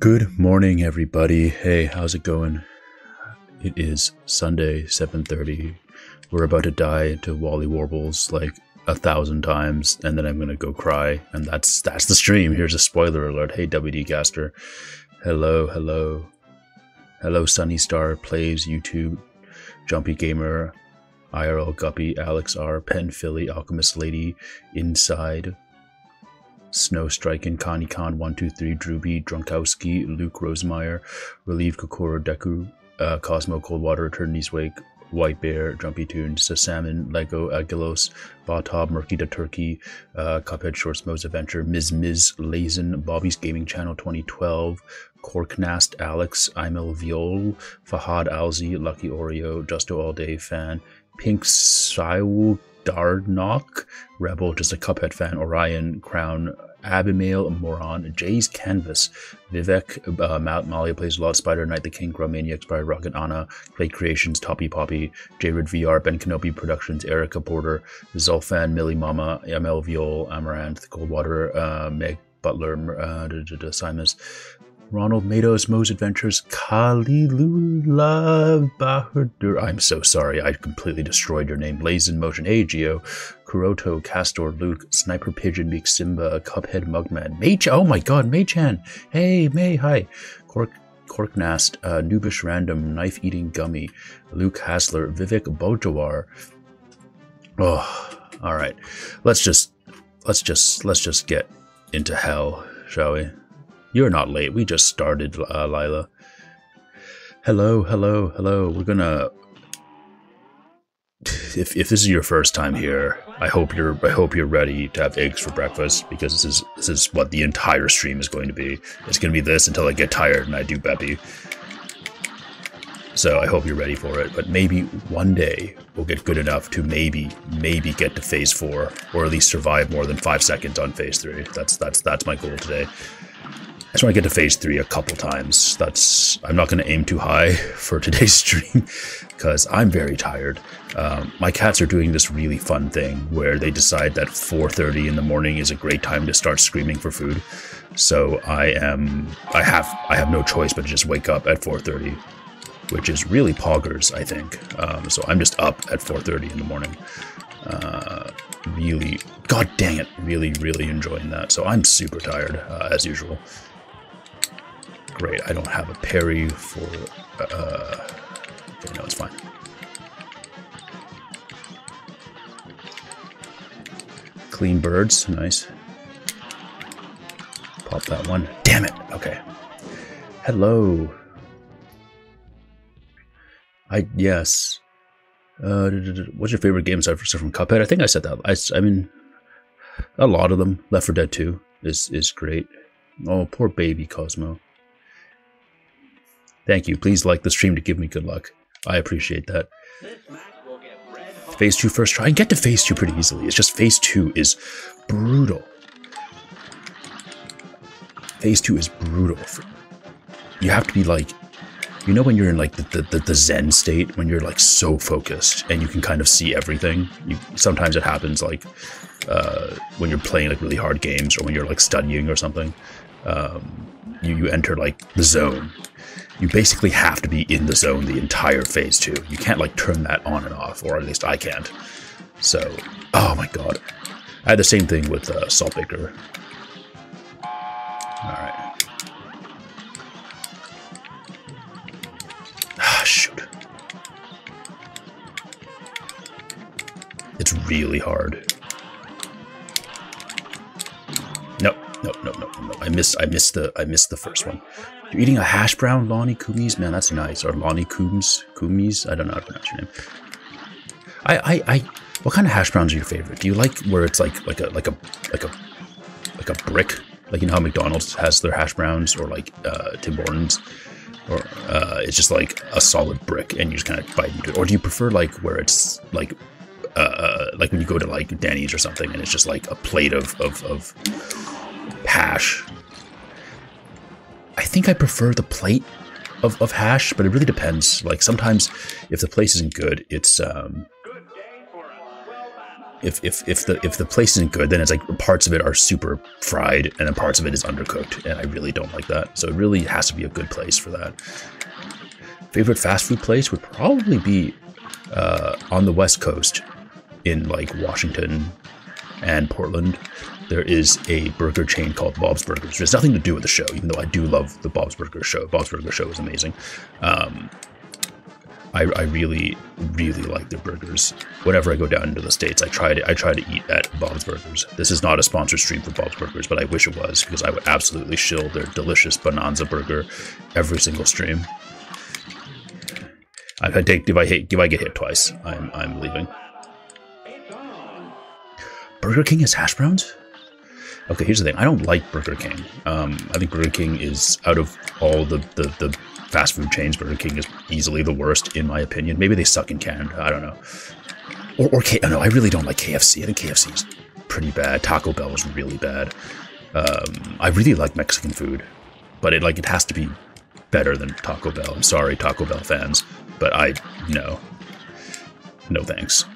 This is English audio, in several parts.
Good morning, everybody. Hey, how's it going? It is Sunday, 7.30. We're about to die to Wally Warbles like a thousand times, and then I'm gonna go cry, and that's that's the stream. Here's a spoiler alert. Hey, WD Caster. Hello, hello. Hello, Sunny Star Plays, YouTube, Jumpy Gamer, IRL Guppy, Alex R, Pen Philly, Alchemist Lady, Inside, Snow Striking, Connie Con, 123, Drewby, Drunkowski, Luke Rosemeyer, Relieve Kokoro Deku, uh, Cosmo Coldwater, Eternity's Wake, White Bear, Jumpy Tunes, Salmon, Lego, Agilos, Botob, Murky the Turkey, uh, Cuphead Shorts Mo's Adventure, Ms. Ms. Lazen, Bobby's Gaming Channel 2012, Corknast, Alex, Imel Viol, Fahad Alzi, Lucky Oreo, Justo All Day Fan, Pink Saiwu Darnock, Rebel, just a Cuphead fan, Orion, Crown, Abimail, Moron, Jay's Canvas, Vivek, uh, Malia plays a lot, Spider Knight, The King, Gromaniac, Spider Rocket, Anna, Clay Creations, Toppy Poppy, Jared VR, Ben Kenobi Productions, Erica Porter, Zulfan, Millie Mama, ML Viol, Amaranth, Coldwater, uh, Meg Butler, uh, Ronald Matos, Mo's Adventures, Kalilula Bahadur. I'm so sorry, I completely destroyed your name. Blaze in Motion, Hey Geo, Kuroto, Castor, Luke, Sniper Pigeon, Big Simba, Cuphead, Mugman, May. Oh my god, May-chan. Hey, May, hi. Cork, Corknast, uh, Nubish Random, Knife Eating Gummy, Luke Hasler, Vivek Bojawar. Oh, all right. Let's just, let's just, let's just get into hell, shall we? You're not late. We just started, uh, Lila. Hello, hello, hello. We're gonna. If, if this is your first time here, I hope you're I hope you're ready to have eggs for breakfast because this is this is what the entire stream is going to be. It's going to be this until I get tired and I do Beppi. So I hope you're ready for it. But maybe one day we'll get good enough to maybe maybe get to phase four or at least survive more than five seconds on phase three. That's that's that's my goal today. I want to get to phase three a couple times. That's I'm not going to aim too high for today's stream because I'm very tired. Um, my cats are doing this really fun thing where they decide that 4:30 in the morning is a great time to start screaming for food. So I am I have I have no choice but to just wake up at 4:30, which is really poggers I think. Um, so I'm just up at 4:30 in the morning. Uh, really, god dang it, really really enjoying that. So I'm super tired uh, as usual. Great, I don't have a parry for... Uh, okay, no, it's fine. Clean birds, nice. Pop that one. Damn it, okay. Hello. I, yes. Uh, what's your favorite game aside from Cuphead? I think I said that. I, I mean, a lot of them. Left 4 Dead 2 is, is great. Oh, poor baby Cosmo. Thank you. Please like the stream to give me good luck. I appreciate that. Phase 2 first try. I get to Phase 2 pretty easily. It's just Phase 2 is brutal. Phase 2 is brutal. You have to be like, you know when you're in like the, the, the zen state, when you're like so focused and you can kind of see everything? You, sometimes it happens like uh, when you're playing like really hard games or when you're like studying or something. Um, you, you enter like the zone you basically have to be in the zone the entire phase two. You can't like turn that on and off, or at least I can't. So, oh my god. I had the same thing with uh, Saltbaker. Alright. Ah, shoot. It's really hard. No, no, nope, nope. I missed I missed the I missed the first one. You're eating a hash brown, Lonnie Kumis? Man, that's nice. Or Lonnie Coombs? Kumis? I don't know how to pronounce your name. I, I, I, what kind of hash browns are your favorite? Do you like where it's like, like a, like a, like a, like a brick? Like, you know how McDonald's has their hash browns or like, uh, Tim Hortons? Or, uh, it's just like a solid brick and you just kind of bite into it. Or do you prefer like where it's like, uh, like when you go to like Denny's or something and it's just like a plate of, of, of hash I think I prefer the plate of, of hash, but it really depends. Like sometimes if the place isn't good, it's um if if if the if the place isn't good, then it's like parts of it are super fried, and then parts of it is undercooked, and I really don't like that. So it really has to be a good place for that. Favorite fast food place would probably be uh, on the West Coast, in like Washington and Portland. There is a burger chain called Bob's Burgers. There's nothing to do with the show, even though I do love the Bob's Burger show. Bob's Burger show is amazing. Um, I, I, really, really like their burgers. Whenever I go down into the states, I try to I try to eat at Bob's Burgers. This is not a sponsored stream for Bob's Burgers, but I wish it was because I would absolutely shill their delicious Bonanza burger every single stream. I, I take if I if I get hit twice, I'm I'm leaving. Burger King has hash browns. Okay, here's the thing. I don't like Burger King. Um, I think Burger King is out of all the, the the fast food chains, Burger King is easily the worst in my opinion. Maybe they suck in Canada. I don't know. Or, or K- no, I really don't like KFC. I think KFC is pretty bad. Taco Bell is really bad. Um, I really like Mexican food, but it like it has to be better than Taco Bell. I'm sorry, Taco Bell fans, but I no, no thanks.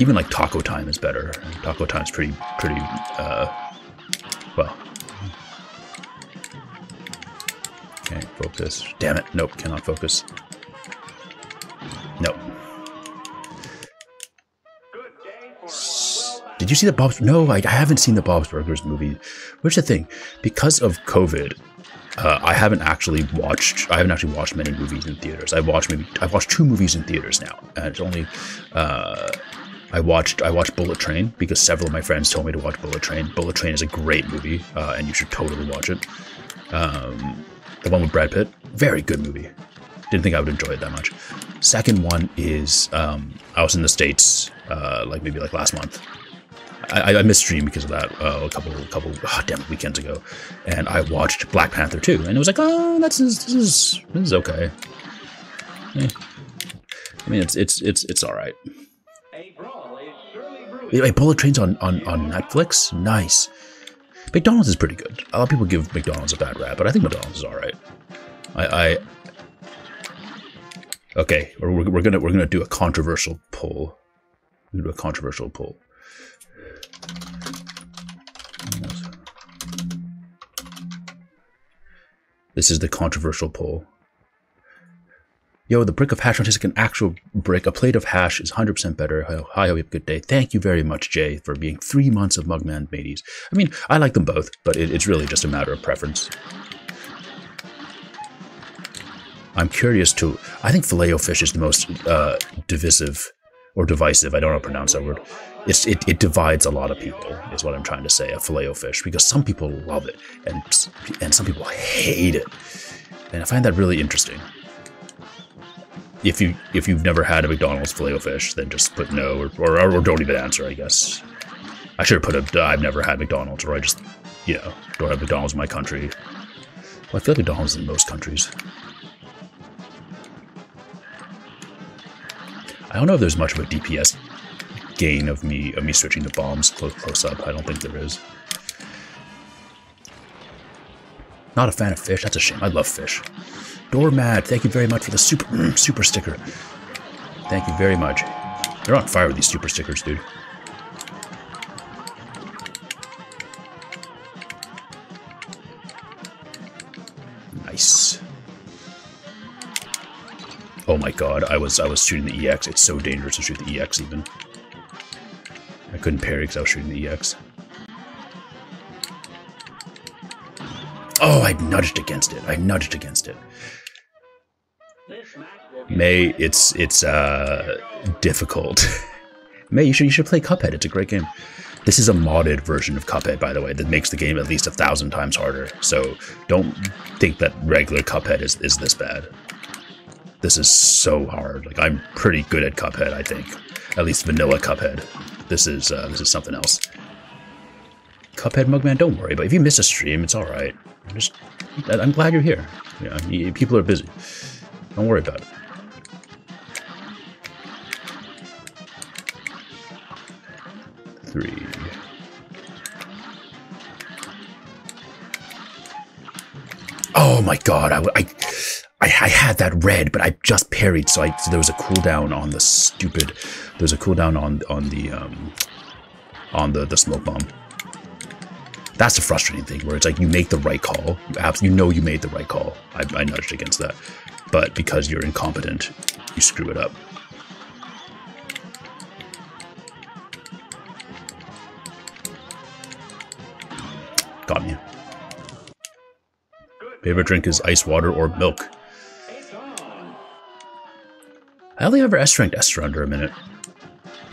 Even like Taco Time is better. Taco Time's pretty pretty uh, well. Can't focus. Damn it. Nope, cannot focus. Nope. Did you see the Bob's? No, I, I haven't seen the Bob's Burgers movie. Which the thing, because of COVID, uh, I haven't actually watched. I haven't actually watched many movies in theaters. I've watched maybe I've watched two movies in theaters now, and it's only. Uh, I watched I watched Bullet Train because several of my friends told me to watch Bullet Train. Bullet Train is a great movie, uh, and you should totally watch it. Um, the one with Brad Pitt, very good movie. Didn't think I would enjoy it that much. Second one is um, I was in the states, uh, like maybe like last month. I, I missed stream because of that uh, a couple, couple, oh, damn weekends ago, and I watched Black Panther 2, and it was like, oh, that's this is this is okay. Eh. I mean, it's it's it's it's all right. Wait, Bullet Train's on on on Netflix. Nice. McDonald's is pretty good. A lot of people give McDonald's a bad rap, but I think McDonald's is all right. I, I okay, we're, we're gonna we're gonna do a controversial poll. We're gonna do a controversial poll. This is the controversial poll. Yo, the brick of hash tastes like an actual brick. A plate of hash is 100% better. Hi, hope you have a good day. Thank you very much, Jay, for being three months of Mugman mateys. I mean, I like them both, but it, it's really just a matter of preference. I'm curious too. I think filet fish is the most uh, divisive or divisive. I don't know how to pronounce that word. It's, it, it divides a lot of people, is what I'm trying to say, a filet fish, because some people love it and, and some people hate it. And I find that really interesting if you if you've never had a McDonald's filet fish, then just put no or, or, or don't even answer. I guess I should have put a I've never had McDonald's or I just you know don't have McDonald's in my country. Well, I feel like McDonald's in most countries. I don't know if there's much of a DPS gain of me of me switching to bombs close close up. I don't think there is. Not a fan of fish. That's a shame. I love fish. Doormat, thank you very much for the super mm, super sticker. Thank you very much. They're on fire with these super stickers, dude. Nice. Oh my god, I was I was shooting the EX. It's so dangerous to shoot the EX even. I couldn't parry because I was shooting the EX. Oh, I nudged against it. I nudged against it. May, it's it's uh, difficult. May, you should you should play Cuphead. It's a great game. This is a modded version of Cuphead, by the way, that makes the game at least a thousand times harder. So don't think that regular Cuphead is, is this bad. This is so hard. Like I'm pretty good at Cuphead, I think. At least vanilla Cuphead. This is uh, this is something else. Cuphead Mugman, don't worry. But if you miss a stream, it's all right. I'm just I'm glad you're here. Yeah, people are busy. Don't worry about it. Three. Oh my god, I, I, I, I had that red, but I just parried, so, I, so there was a cooldown on the stupid. There was a cooldown on on the um, on the the smoke bomb. That's the frustrating thing, where it's like you make the right call, you, you know you made the right call. I, I nudged against that, but because you're incompetent, you screw it up. Got me. Favorite drink is ice water or milk. I only ever S ranked Esther under a minute.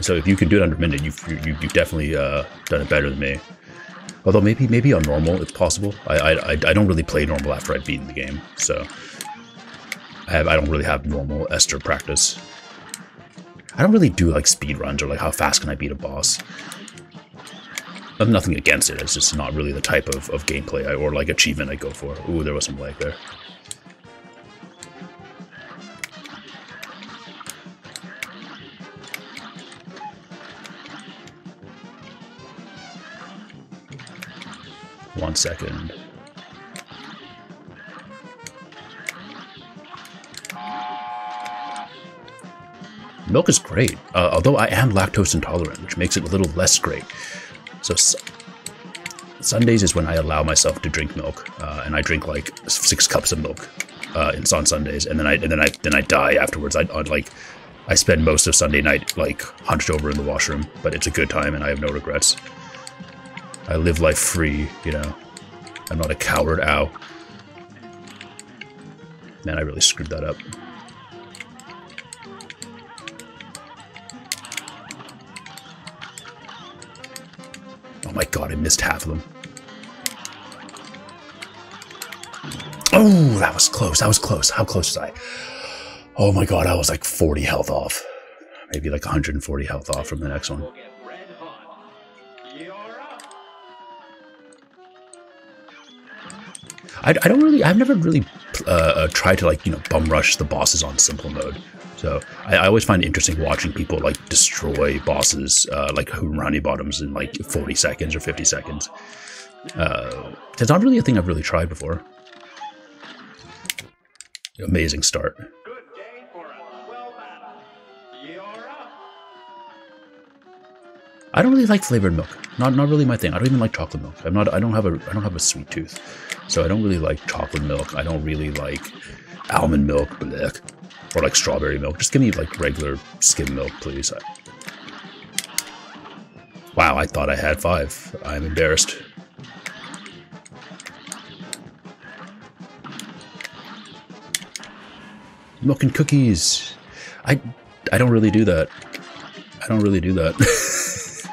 So if you can do it under a minute, you've you, you've definitely uh, done it better than me. Although maybe maybe on normal it's possible. I, I I don't really play normal after I've beaten the game, so I have I don't really have normal Esther practice. I don't really do like speed runs or like how fast can I beat a boss. I have nothing against it. It's just not really the type of, of gameplay I, or like achievement I go for. Ooh, there was some lag there. One second. Milk is great, uh, although I am lactose intolerant, which makes it a little less great. So Sundays is when I allow myself to drink milk, uh, and I drink like six cups of milk uh, on Sundays, and then I and then I then I die afterwards. I I'd like I spend most of Sunday night like hunched over in the washroom, but it's a good time, and I have no regrets. I live life free, you know. I'm not a coward. Ow. Man, I really screwed that up. My god, I missed half of them. Oh, that was close. That was close. How close was I? Oh my god, I was like 40 health off. Maybe like 140 health off from the next one. I, I don't really, I've never really uh, uh, tried to like, you know, bum rush the bosses on simple mode. So I, I always find it interesting watching people like destroy bosses uh, like Honey Bottoms in like 40 seconds or 50 seconds. Uh, it's not really a thing I've really tried before. Amazing start. I don't really like flavored milk. Not not really my thing. I don't even like chocolate milk. I'm not. I don't have a. I don't have a sweet tooth, so I don't really like chocolate milk. I don't really like almond milk, blech, or like strawberry milk. Just give me like regular skim milk, please. I, wow, I thought I had five. I'm embarrassed. Milk and cookies. I I don't really do that. I don't really do that.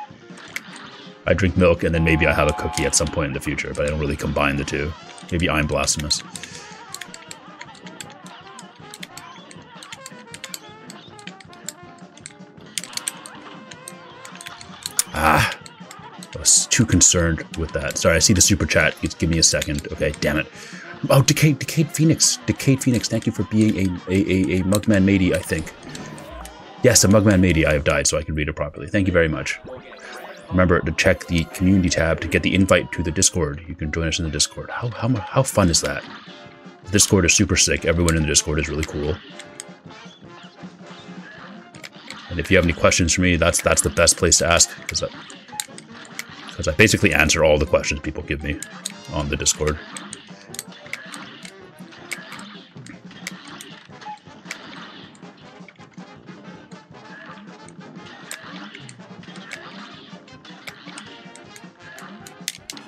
I drink milk and then maybe I have a cookie at some point in the future, but I don't really combine the two. Maybe I'm blasphemous. Too concerned with that. Sorry, I see the super chat. Give me a second. Okay, damn it. Oh, Decade, Decade Phoenix. Decade Phoenix, thank you for being a, a, a, a Mugman matey, I think. Yes, a Mugman matey. I have died, so I can read it properly. Thank you very much. Remember to check the community tab to get the invite to the Discord. You can join us in the Discord. How, how, how fun is that? The Discord is super sick. Everyone in the Discord is really cool. And if you have any questions for me, that's that's the best place to ask because I, cause I basically answer all the questions people give me on the Discord.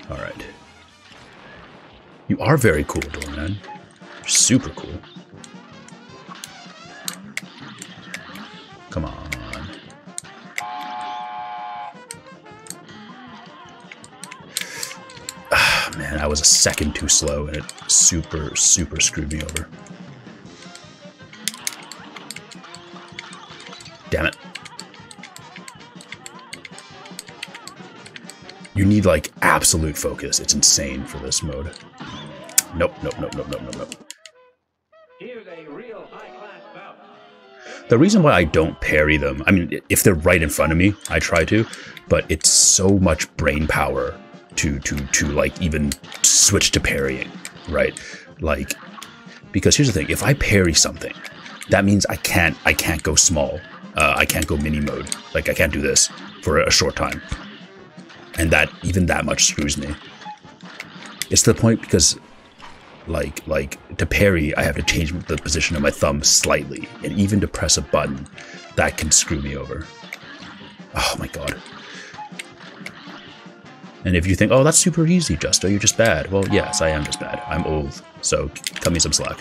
All right. You are very cool, Doorman. Super cool. Second too slow and it super, super screwed me over. Damn it. You need like absolute focus. It's insane for this mode. Nope, nope, nope, nope, nope, nope, nope. The reason why I don't parry them, I mean, if they're right in front of me, I try to, but it's so much brain power to to to like even switch to parrying, right? Like Because here's the thing: if I parry something, that means I can't I can't go small. Uh, I can't go mini mode. Like I can't do this for a short time, and that even that much screws me. It's to the point because, like like to parry, I have to change the position of my thumb slightly, and even to press a button, that can screw me over. Oh my god. And if you think, oh, that's super easy, Justo, you're just bad. Well, yes, I am just bad. I'm old, so cut me some slack.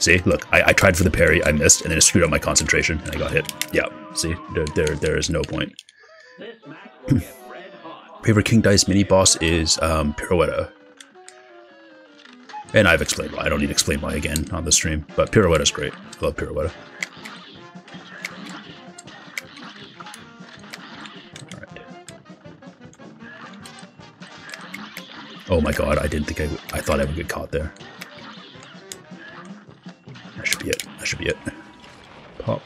See, look, I, I, tried for the parry, I missed, and then it screwed up my concentration, and I got hit. Yeah, see, there, there, there is no point. Favorite King Dice mini boss is um, Pirouetta. And I've explained why. I don't need to explain why again on the stream, but Pirouetta's great. I love Pirouetta. Oh my god, I didn't think I, I thought I would get caught there. That should be it. That should be it. Pop.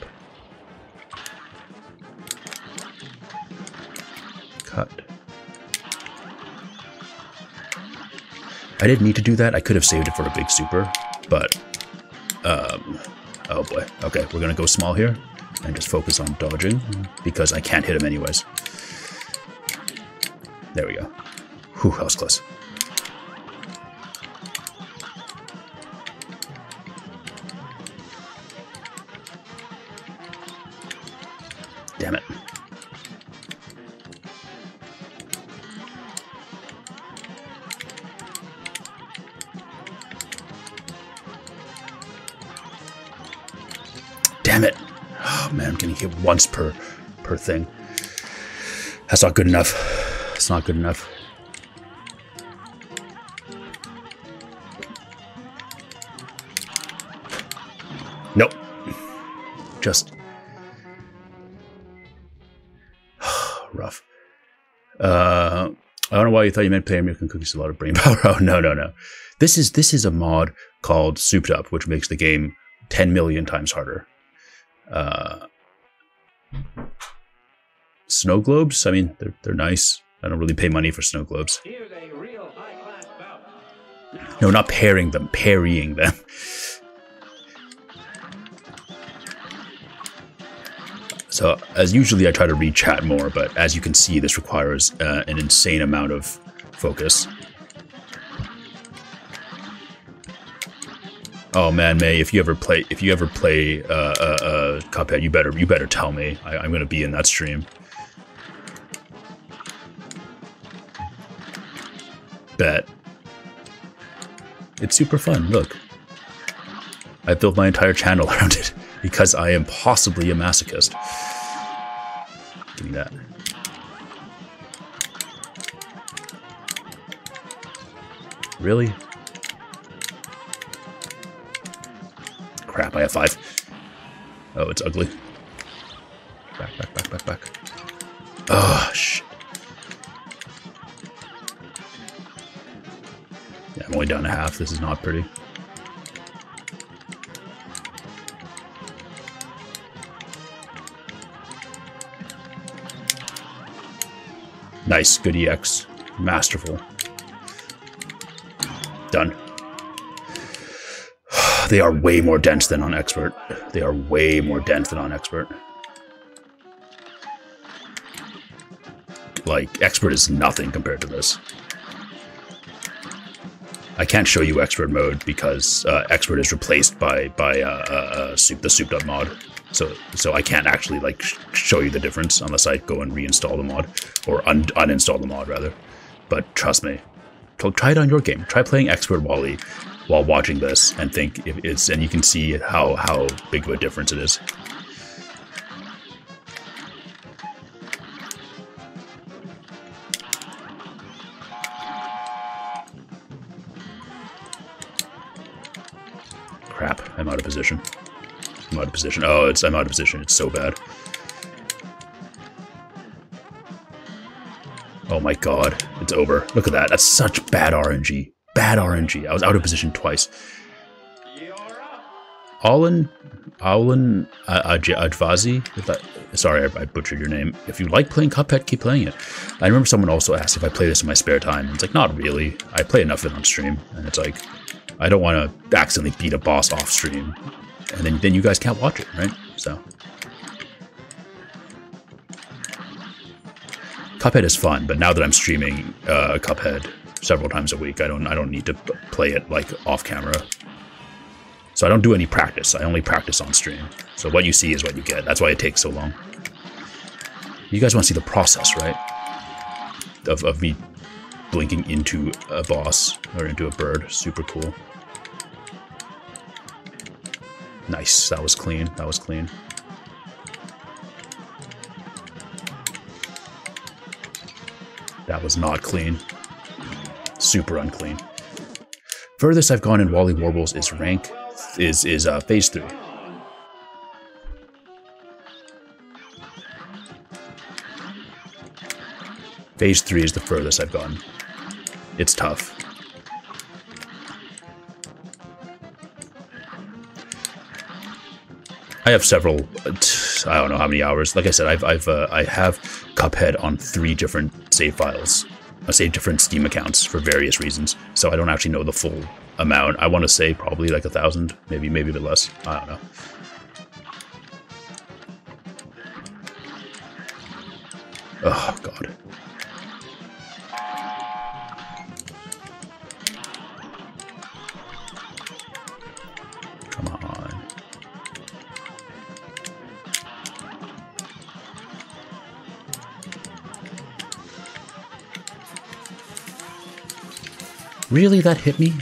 Cut. I didn't need to do that. I could have saved it for a big super, but, um, oh boy. Okay, we're gonna go small here and just focus on dodging because I can't hit him anyways. There we go. Whew, that was close. Once per per thing. That's not good enough. It's not good enough. Nope. Just rough. Uh, I don't know why you thought you meant player American cookies a lot of brain power. Oh no, no, no. This is this is a mod called Souped Up, which makes the game 10 million times harder. Uh, snow globes, I mean, they're they're nice. I don't really pay money for snow globes. No, not pairing them, parrying them. So as usually I try to read chat more, but as you can see, this requires uh, an insane amount of focus. Oh man, May, if you ever play, if you ever play uh, uh, uh Cuphead, you better, you better tell me. I, I'm gonna be in that stream. Super fun. Look, I built my entire channel around it because I am possibly a masochist. Give me that. Really? Crap, I have five. Oh, it's ugly. This is not pretty. Nice, good EX. Masterful. Done. They are way more dense than on Expert. They are way more dense than on Expert. Like, Expert is nothing compared to this. I can't show you Expert mode because uh, Expert is replaced by by uh, uh, uh soup, the souped up mod. So so I can't actually like sh show you the difference unless I go and reinstall the mod or un uninstall the mod rather. But trust me, try it on your game. Try playing Expert Wally while watching this and think if it's and you can see how how big of a difference it is. Position. Oh, it's I'm out of position. It's so bad. Oh my god, it's over. Look at that. That's such bad RNG. Bad RNG. I was out of position twice. Alan, Alan uh, Advazi, sorry, I, butchered your name. If you like playing Cuphead, keep playing it. I remember someone also asked if I play this in my spare time. It's like, not really. I play enough of it on stream, and it's like, I don't want to accidentally beat a boss off stream, and then then you guys can't watch it, right? So. Cuphead is fun, but now that I'm streaming uh, Cuphead several times a week, I don't I don't need to play it like off camera. So I don't do any practice. I only practice on stream. So what you see is what you get. That's why it takes so long. You guys want to see the process, right? Of, of me blinking into a boss or into a bird. Super cool. Nice. That was clean. That was clean. That was not clean. Super unclean. Furthest I've gone in Wally Warbles is rank is is uh, phase three. Phase three is the furthest I've gone. It's tough. I have several. I don't know how many hours. Like I said, I've I've uh, I have Cuphead on three different save files. I save different Steam accounts for various reasons, so I don't actually know the full amount. I want to say probably like a thousand, maybe maybe a bit less. I don't know. Oh god. Really, that hit me?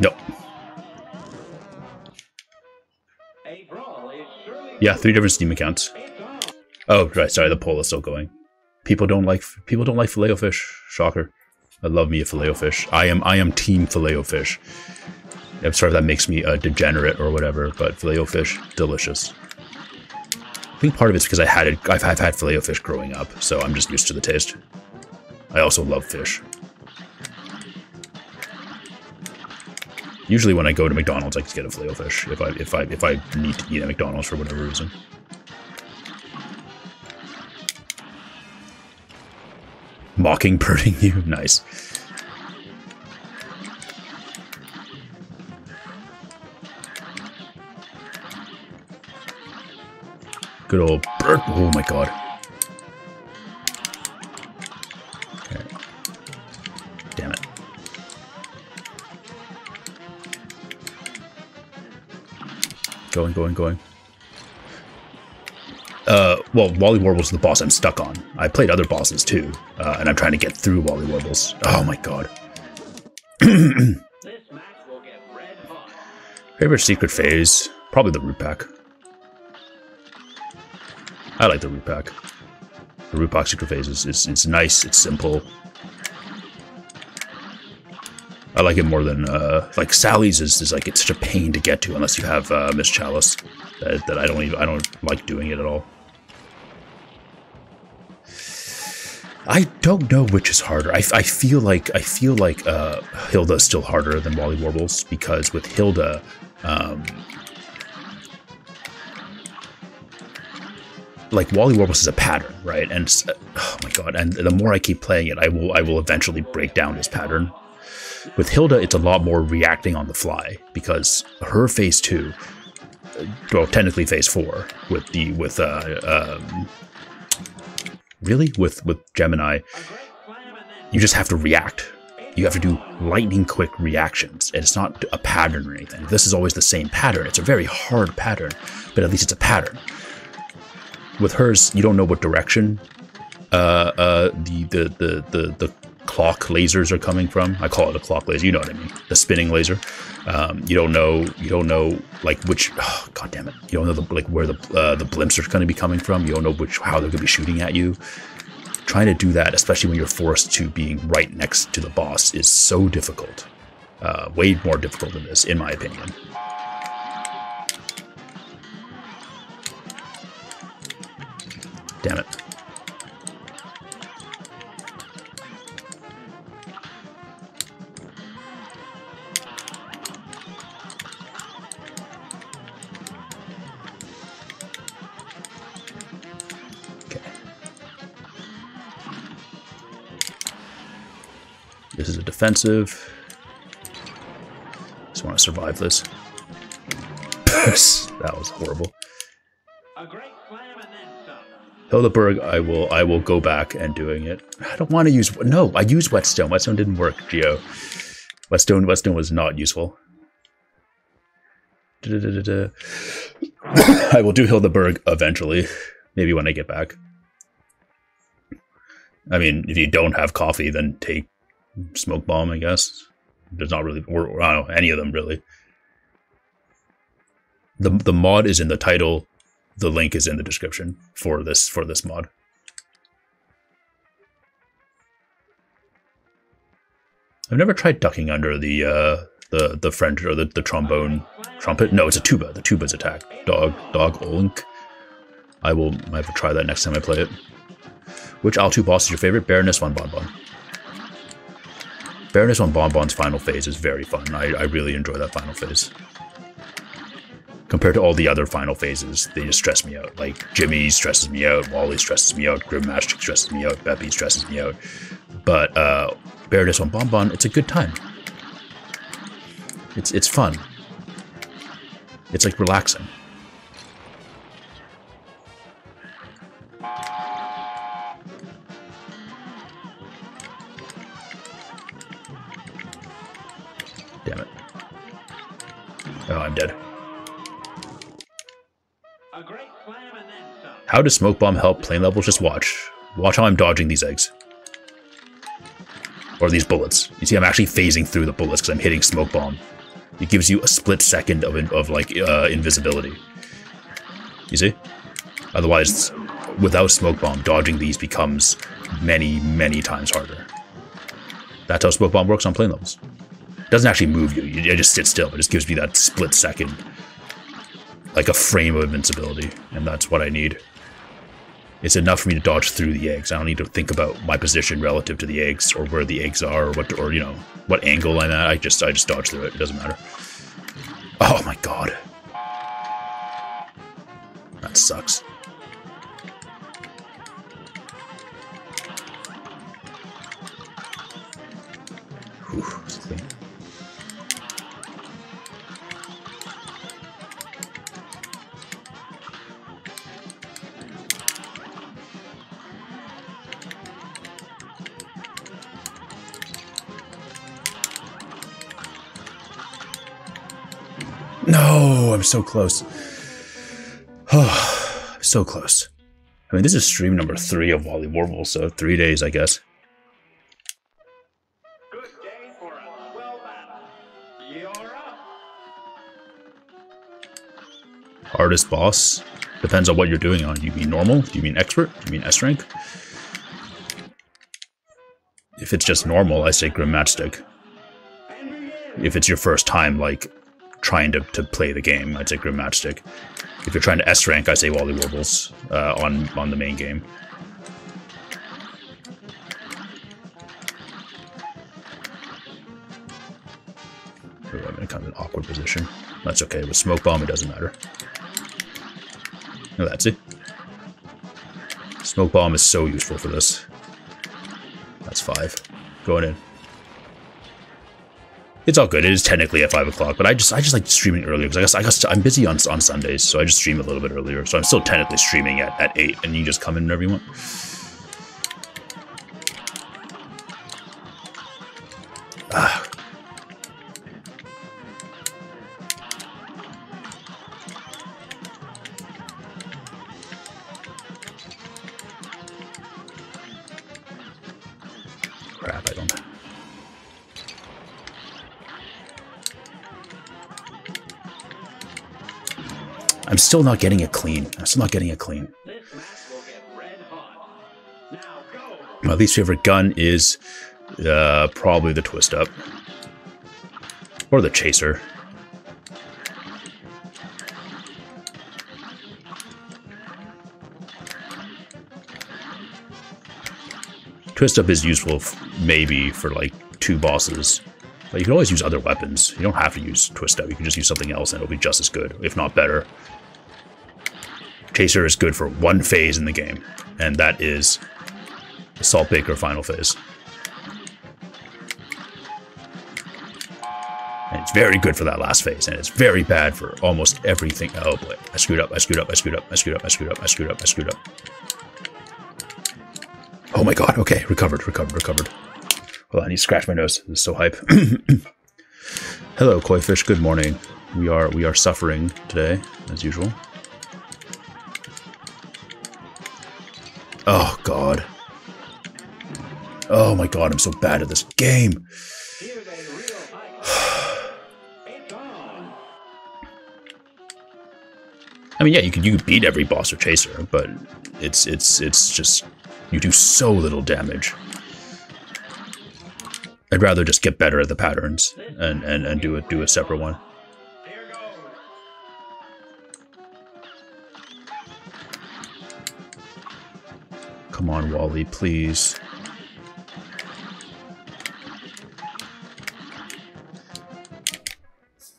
No. Yeah, three different Steam accounts. Oh, right. Sorry, the poll is still going. People don't like people don't like filet fish. Shocker. I love me a filet fish. I am I am team filet fish. I'm sorry if that makes me a degenerate or whatever, but filet fish, delicious. I think part of it's because I had it. I've, I've had filet fish growing up, so I'm just used to the taste. I also love fish. Usually when I go to McDonald's, I just get a filet fish if I if I if I need to eat at McDonald's for whatever reason. Mockingbirding you, nice. Good old bird. Oh my god. Okay. Damn it. Going, going, going. Uh, well, Wally Warbles is the boss I'm stuck on. I played other bosses too, uh, and I'm trying to get through Wally Warbles. Oh my god. Favorite secret phase? Probably the root pack. I like the root pack. The root pack secret phase is, is, is nice, it's simple, I like it more than uh, like Sally's is, is like it's such a pain to get to unless you have uh, Miss Chalice that, that I don't even I don't like doing it at all. I don't know which is harder. I, I feel like I feel like uh, Hilda is still harder than Wally Warbles because with Hilda, um, like Wally Warbles is a pattern, right? And oh my god! And the more I keep playing it, I will I will eventually break down this pattern with Hilda, it's a lot more reacting on the fly because her phase two, well, technically phase four with the with uh um, really with with Gemini, you just have to react. You have to do lightning quick reactions. And it's not a pattern or anything. This is always the same pattern. It's a very hard pattern, but at least it's a pattern. With hers, you don't know what direction uh, uh, the, the, the, the, the clock lasers are coming from. I call it a clock laser. You know what I mean? The spinning laser. Um, you don't know. You don't know like which. Oh, God damn it! You don't know the like where the uh, the blimps are going to be coming from. You don't know which how they're going to be shooting at you. Trying to do that, especially when you're forced to being right next to the boss, is so difficult. Uh, way more difficult than this, in my opinion. Damn it. Okay. This is a defensive. Just want to survive this. that was horrible. Hilda Berg, I will I will go back and doing it. I don't want to use no, I used whetstone. Whetstone didn't work, Geo. Whetstone Whetstone was not useful. Da -da -da I will do Hilda Berg eventually. Maybe when I get back. I mean, if you don't have coffee, then take smoke bomb, I guess. There's not really, or, I don't know, any of them really. The, the mod is in the title. The link is in the description for this for this mod. I've never tried ducking under the uh, the the French or the, the trombone trumpet. No, it's a tuba. The tuba's attack. Dog dog olink. I will I have to try that next time I play it. Which Isle 2 boss is your favorite? Baroness von Bonbon. Baroness von Bonbon's final phase is very fun. I, I really enjoy that final phase. Compared to all the other final phases, they just stress me out. Like Djimmi stresses me out, Wally stresses me out, Grim Matchstick stresses me out, Beppi stresses me out. But uh, Baroness von Bonbon, it's a good time. It's it's fun. It's like relaxing. Damn it. Oh, I'm dead. How does Smoke Bomb help plane levels? Just watch. Watch how I'm dodging these eggs. Or these bullets. You see, I'm actually phasing through the bullets because I'm hitting Smoke Bomb. It gives you a split second of, of like, uh, invisibility. You see? Otherwise, without Smoke Bomb, dodging these becomes many, many times harder. That's how Smoke Bomb works on plane levels. It doesn't actually move you, you just sit still. It just gives me that split second. Like a frame of invincibility, and that's what I need. It's enough for me to dodge through the eggs. I don't need to think about my position relative to the eggs or where the eggs are or what or you know what angle I'm at. I just I just dodge through it. It doesn't matter. Oh my god. That sucks. Whew, No, I'm so close. Oh, so close. I mean, this is stream number three of Wally Warble, so three days, I guess. Hardest boss? Depends on what you're doing on. Do you mean normal? Do you mean expert? Do you mean S rank? If it's just normal, I say Grim Matchstick. If it's your first time, like, trying to, to play the game, I'd say Grim Matchstick. If you're trying to S rank, I say Wally Warbles uh, on on the main game. Ooh, I'm in kind of an awkward position. That's okay. With Smoke Bomb, it doesn't matter. No, that's it. Smoke Bomb is so useful for this. That's five. Going in. It's all good. It is technically at five o'clock, but I just I just like streaming earlier because I guess I guess I'm busy on on Sundays, so I just stream a little bit earlier. So I'm still technically streaming at, at eight, and you just come in whenever you want. Still not getting it clean. I'm still not getting it clean. My least favorite gun is uh, probably the twist up. Or the chaser. Twist up is useful maybe for like two bosses. But you can always use other weapons. You don't have to use twist up. You can just use something else and it'll be just as good, if not better. Chaser is good for one phase in the game, and that is the Saltbaker final phase. And it's very good for that last phase, and it's very bad for almost everything. Oh boy, I screwed up, I screwed up, I screwed up, I screwed up, I screwed up, I screwed up, I screwed up. Oh my god, okay, recovered, recovered, recovered. On, I need to scratch my nose. This is so hype. Hello, koi fish, good morning. We are we are suffering today, as usual. God, I'm so bad at this game. I mean, yeah, you could you beat every boss or chaser, but it's it's it's just you do so little damage. I'd rather just get better at the patterns and and and do it do a separate one. Come on, Wally, please.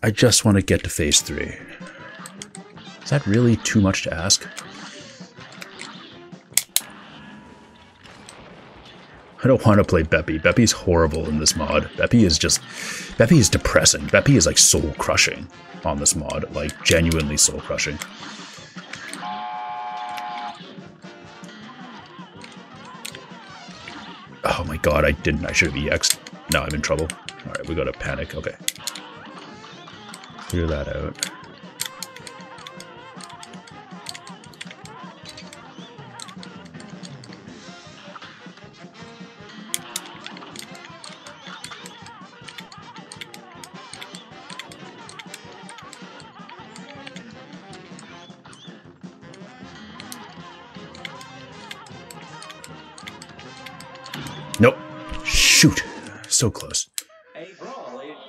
I just want to get to phase three. Is that really too much to ask? I don't want to play Beppi. Beppi's horrible in this mod. Beppi is just... Beppi is depressing. Beppi is like soul-crushing on this mod. Like, genuinely soul-crushing. Oh my god, I didn't. I should have EX'd. Now I'm in trouble. Alright, we gotta panic. Okay. Clear that out. Nope. Shoot. So close.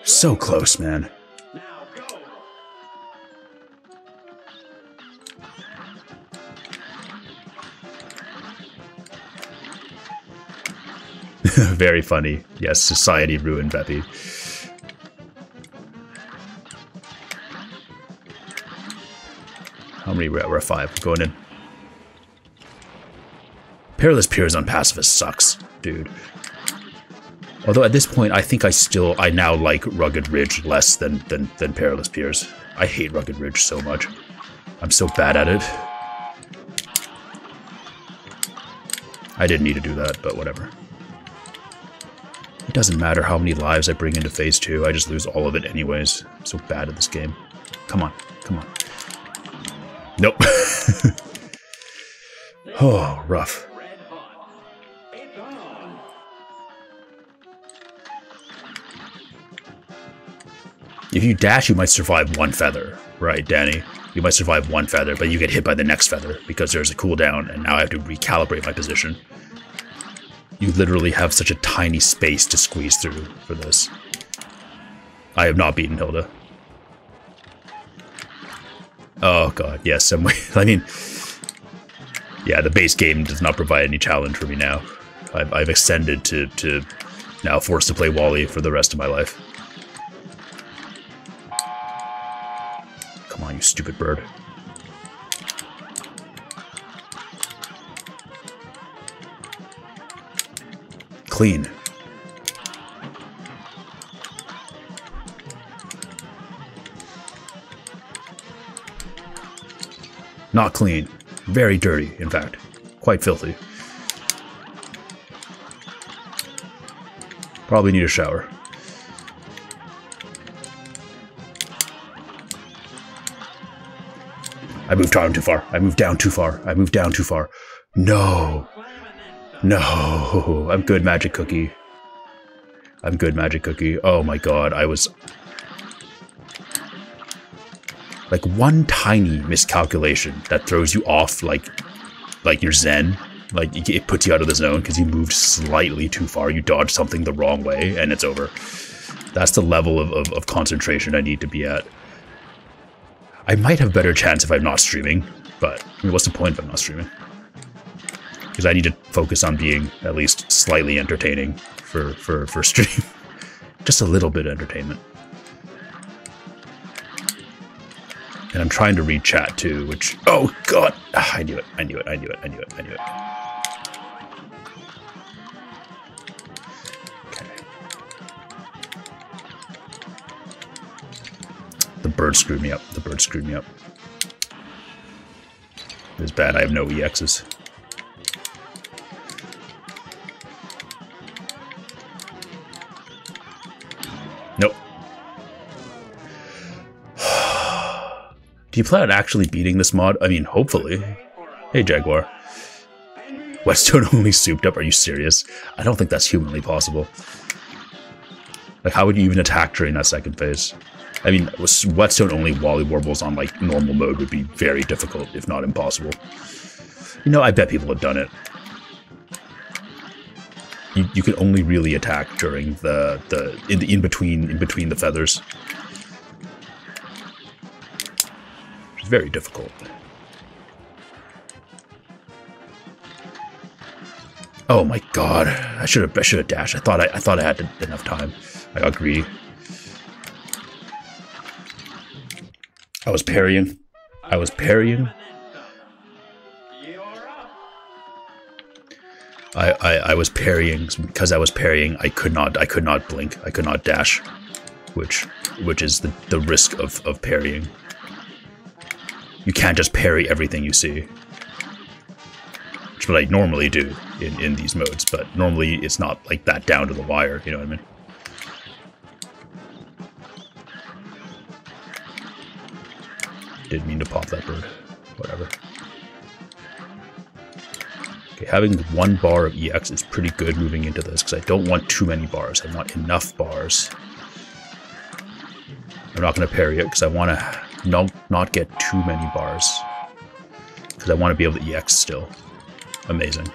So close, man. Very funny. Yes, society ruined Beppi. How many? We're at, we're five. Going in. Perilous Piers on pacifist sucks, dude. Although at this point, I think I still, I now like Rugged Ridge less than, than, than Perilous Piers. I hate Rugged Ridge so much. I'm so bad at it. I didn't need to do that, but whatever. It doesn't matter how many lives I bring into Phase 2, I just lose all of it anyways. I'm so bad at this game. Come on, come on. Nope. oh, rough. If you dash, you might survive one feather, right, Danny? You might survive one feather, but you get hit by the next feather because there's a cooldown, and now I have to recalibrate my position. You literally have such a tiny space to squeeze through for this. I have not beaten Hilda. Oh god, yes. I mean, yeah, the base game does not provide any challenge for me now. I've, I've extended to, to now forced to play Wally for the rest of my life. Come on, you stupid bird. Clean. Not clean. Very dirty, in fact. Quite filthy. Probably need a shower. I moved down too far. I moved down too far. I moved down too far. No. No. I'm good, Magic Cookie. I'm good, Magic Cookie. Oh my god, I was... Like, one tiny miscalculation that throws you off, like, like your zen. Like, it puts you out of the zone because you moved slightly too far. You dodged something the wrong way, and it's over. That's the level of, of, of concentration I need to be at. I might have better chance if I'm not streaming, but I mean, what's the point if I'm not streaming? Because I need to focus on being at least slightly entertaining for, for, for stream. Just a little bit of entertainment. And I'm trying to read chat too, which, oh god, ah, I knew it, I knew it, I knew it, I knew it, I knew it. Okay. The bird screwed me up. The bird screwed me up. It's bad. I have no EXs. Do you plan on actually beating this mod? I mean, hopefully. Hey, Jaguar. Whetstone only souped up? Are you serious? I don't think that's humanly possible. Like, how would you even attack during that second phase? I mean, Whetstone only Wally Warbles on, like, normal mode would be very difficult, if not impossible. You know, I bet people have done it. You, you can only really attack during the, the, in, the, in between, in between the feathers. It's very difficult. Oh my god! I should have I should have dashed. I thought I, I thought I had enough time. I got greedy. I was parrying. I was parrying. I, I, I was parrying because I was parrying. I could not I could not blink. I could not dash, which which is the, the risk of, of parrying. You can't just parry everything you see, which is what I normally do in, in these modes. But normally it's not like that down to the wire. You know what I mean? Didn't mean to pop that bird. Whatever. Okay, having one bar of EX is pretty good moving into this, because I don't want too many bars. I want enough bars. I'm not going to parry it, because I want to not, not get too many bars. Because I want to be able to EX still. Amazing.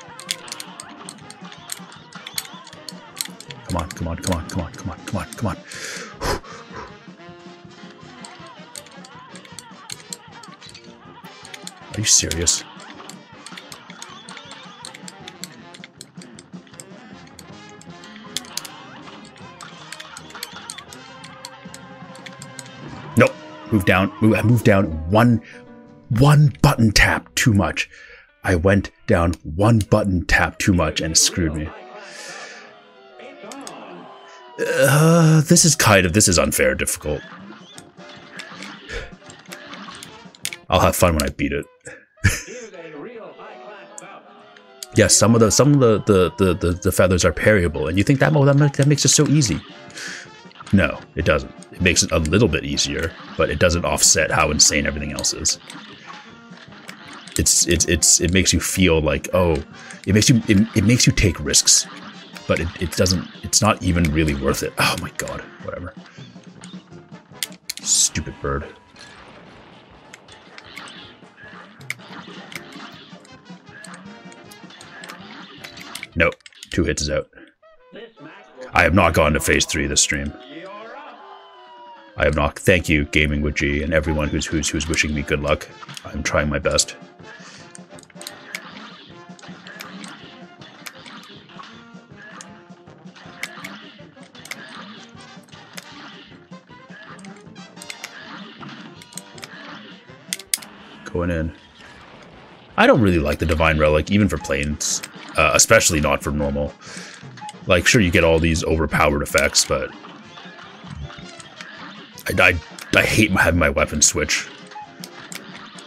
Come on, come on, come on, come on, come on, come on, come on. Are you serious? Move down. I moved down one, one button tap too much. I went down one button tap too much and screwed me. Uh, this is kind of, this is unfair difficult. I'll have fun when I beat it. yes, some of the some of the the, the, the, the feathers are parryable, and you think that oh, that that makes it so easy. No, it doesn't. It makes it a little bit easier, but it doesn't offset how insane everything else is. It's it's it's it makes you feel like oh, it makes you it, it makes you take risks, but it, it doesn't. It's not even really worth it. Oh my god, whatever. Stupid bird. Nope. Two hits is out. I have not gone to phase three this stream. I have not. Thank you, Gaming with G, and everyone who's who's who's wishing me good luck. I'm trying my best. Going in. I don't really like the Divine Relic, even for planes uh, especially not for normal. Like, sure, you get all these overpowered effects, but I, I, I hate having my weapon switch.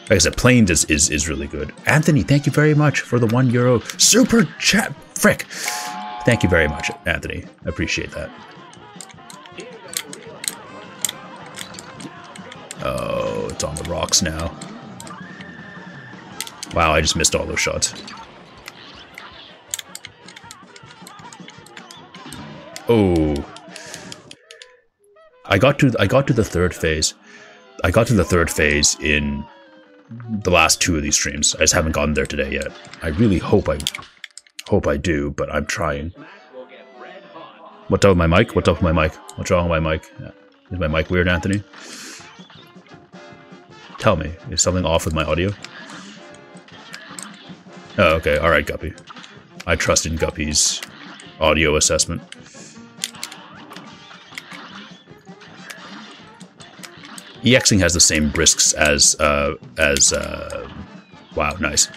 Like I said, planes is, is, is really good. Anthony, thank you very much for the one euro super chat. Frick. Thank you very much, Anthony. I appreciate that. Oh, it's on the rocks now. Wow, I just missed all those shots. Oh. I got to I got to the third phase. I got to the third phase in the last two of these streams. I just haven't gotten there today yet. I really hope I hope I do, but I'm trying. What's up with my mic? What's up with my mic? What's wrong with my mic? Is my mic weird, Anthony? Tell me, is something off with my audio? Oh, okay. All right, Guppy. I trust in Guppy's audio assessment. EXing has the same risks as uh, as uh, wow, nice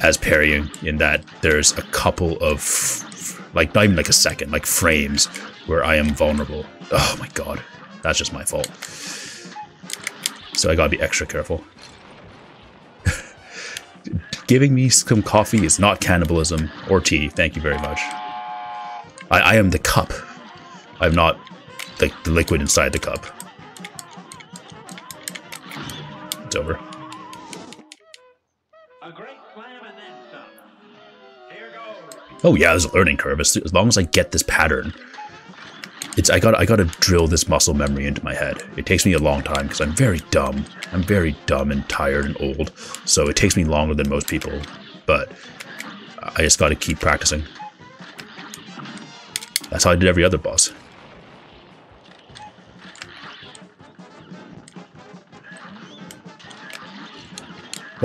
as parrying in that there's a couple of like not even like a second, like frames where I am vulnerable. Oh my god, that's just my fault. So I gotta be extra careful. Giving me some coffee is not cannibalism or tea. Thank you very much. I, I am the cup. I'm not like the liquid inside the cup. Over. Oh yeah, there's a learning curve. As, as long as I get this pattern, it's I got I got to drill this muscle memory into my head. It takes me a long time because I'm very dumb. I'm very dumb and tired and old, so it takes me longer than most people. But I just got to keep practicing. That's how I did every other boss.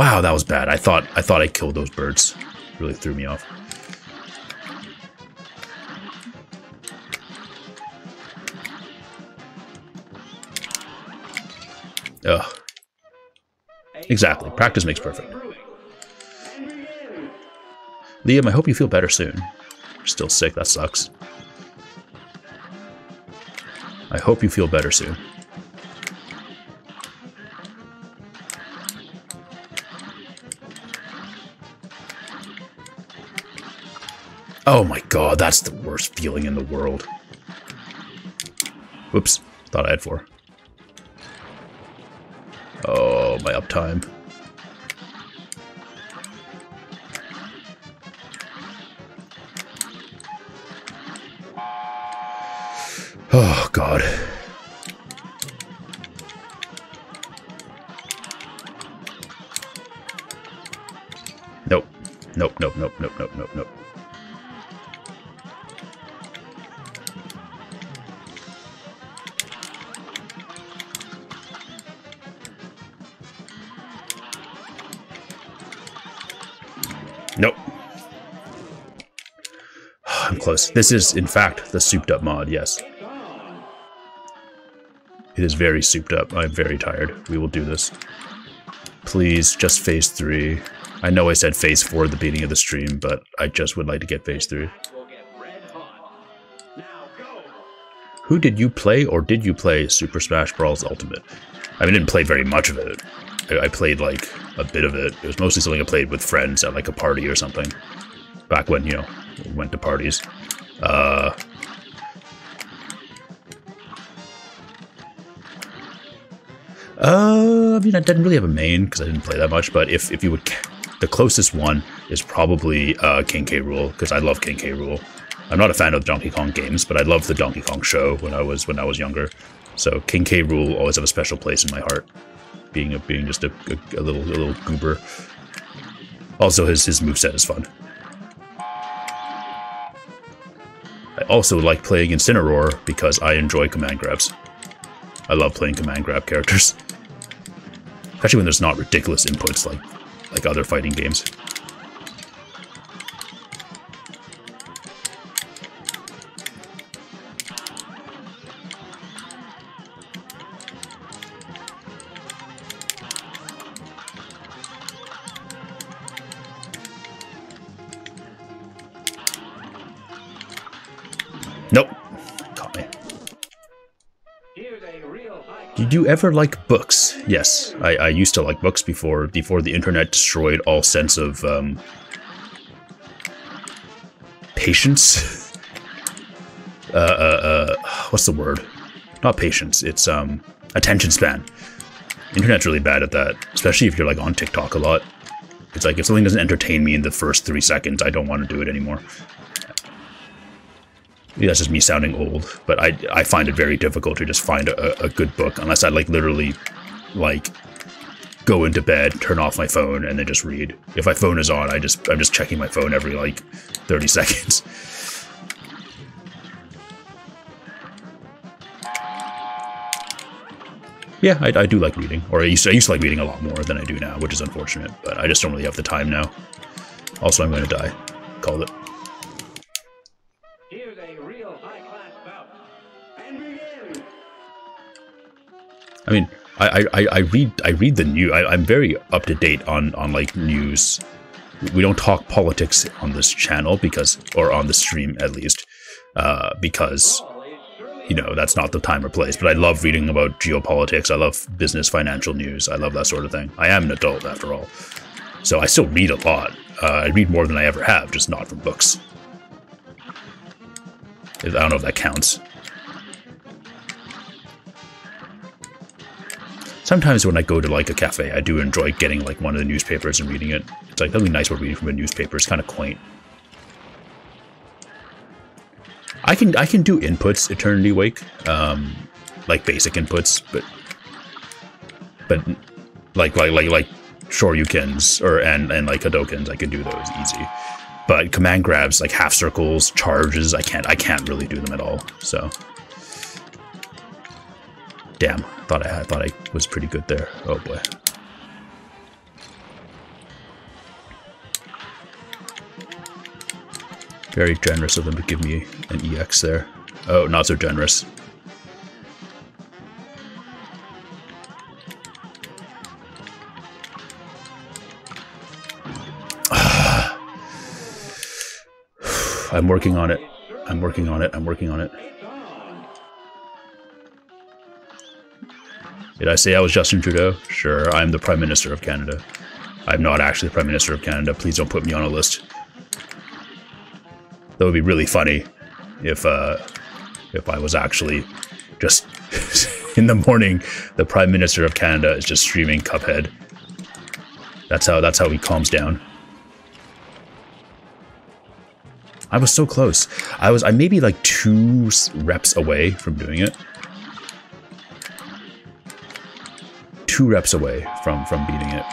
Wow, that was bad. I thought I thought I killed those birds. Really threw me off. Ugh. Exactly. Practice makes perfect. Liam, I hope you feel better soon. You're still sick, that sucks. I hope you feel better soon. God, that's the worst feeling in the world. Whoops, thought I had four. Oh, my uptime. Oh, God. This is, in fact, the souped up mod, yes. It is very souped up. I'm very tired. We will do this. Please, just phase 3. I know I said phase 4 at the beginning of the stream, but I just would like to get phase 3. Who did you play, or did you play Super Smash Bros. Ultimate? I mean, I didn't play very much of it. I, I played like a bit of it. It was mostly something I played with friends at like a party or something. Back when, you know, we went to parties. I didn't really have a main because I didn't play that much. But if, if you would, the closest one is probably uh, King K. Rool because I love King K. Rool. I'm not a fan of the Donkey Kong games, but I loved the Donkey Kong show when I was when I was younger. So King K. Rool always have a special place in my heart being a, being just a, a, a little a little goober. Also, his his moveset is fun. I also like playing Incineroar because I enjoy command grabs. I love playing command grab characters. Especially when there's not ridiculous inputs like like other fighting games. Nope. Caught me. Did you ever like books? Yes, I, I used to like books before before the internet destroyed all sense of um, patience. uh, uh, uh, what's the word? Not patience. It's um, attention span. Internet's really bad at that, especially if you're like on TikTok a lot. It's like if something doesn't entertain me in the first three seconds, I don't want to do it anymore. That's just me sounding old, but I, I find it very difficult to just find a, a good book unless I like literally like go into bed, turn off my phone, and then just read. If my phone is on, I just I'm just checking my phone every like 30 seconds. Yeah, I, I do like reading, or I used, to, I used to like reading a lot more than I do now, which is unfortunate, but I just don't really have the time now. Also, I'm going to die. Called it. I mean, I, I, I read I read the news. I, am very up to date on on like news. We don't talk politics on this channel because, or on the stream at least, uh, because you know, that's not the time or place. But I love reading about geopolitics. I love business, financial news. I love that sort of thing. I am an adult after all, so I still read a lot. Uh, I read more than I ever have, just not from books. I don't know if that counts. Sometimes when I go to like a cafe, I do enjoy getting like one of the newspapers and reading it. It's like that'd be nice about reading from a newspaper. It's kind of quaint. I can I can do inputs Eternity Wake, um, like basic inputs, but but like like like like Shoryukens or and and like Hadokens, I can do those easy. But command grabs like half circles, charges, I can't I can't really do them at all. So damn, thought I, I thought I was pretty good there. Oh boy. Very generous of them to give me an EX there. Oh, not so generous. I'm working on it. I'm working on it. I'm working on it. Did I say I was Justin Trudeau? Sure, I'm the Prime Minister of Canada. I'm not actually the Prime Minister of Canada. Please don't put me on a list. That would be really funny if uh, if I was actually just in the morning, the Prime Minister of Canada is just streaming Cuphead. That's how that's how he calms down. I was so close. I was I maybe like two reps away from doing it. Two reps away from from beating it.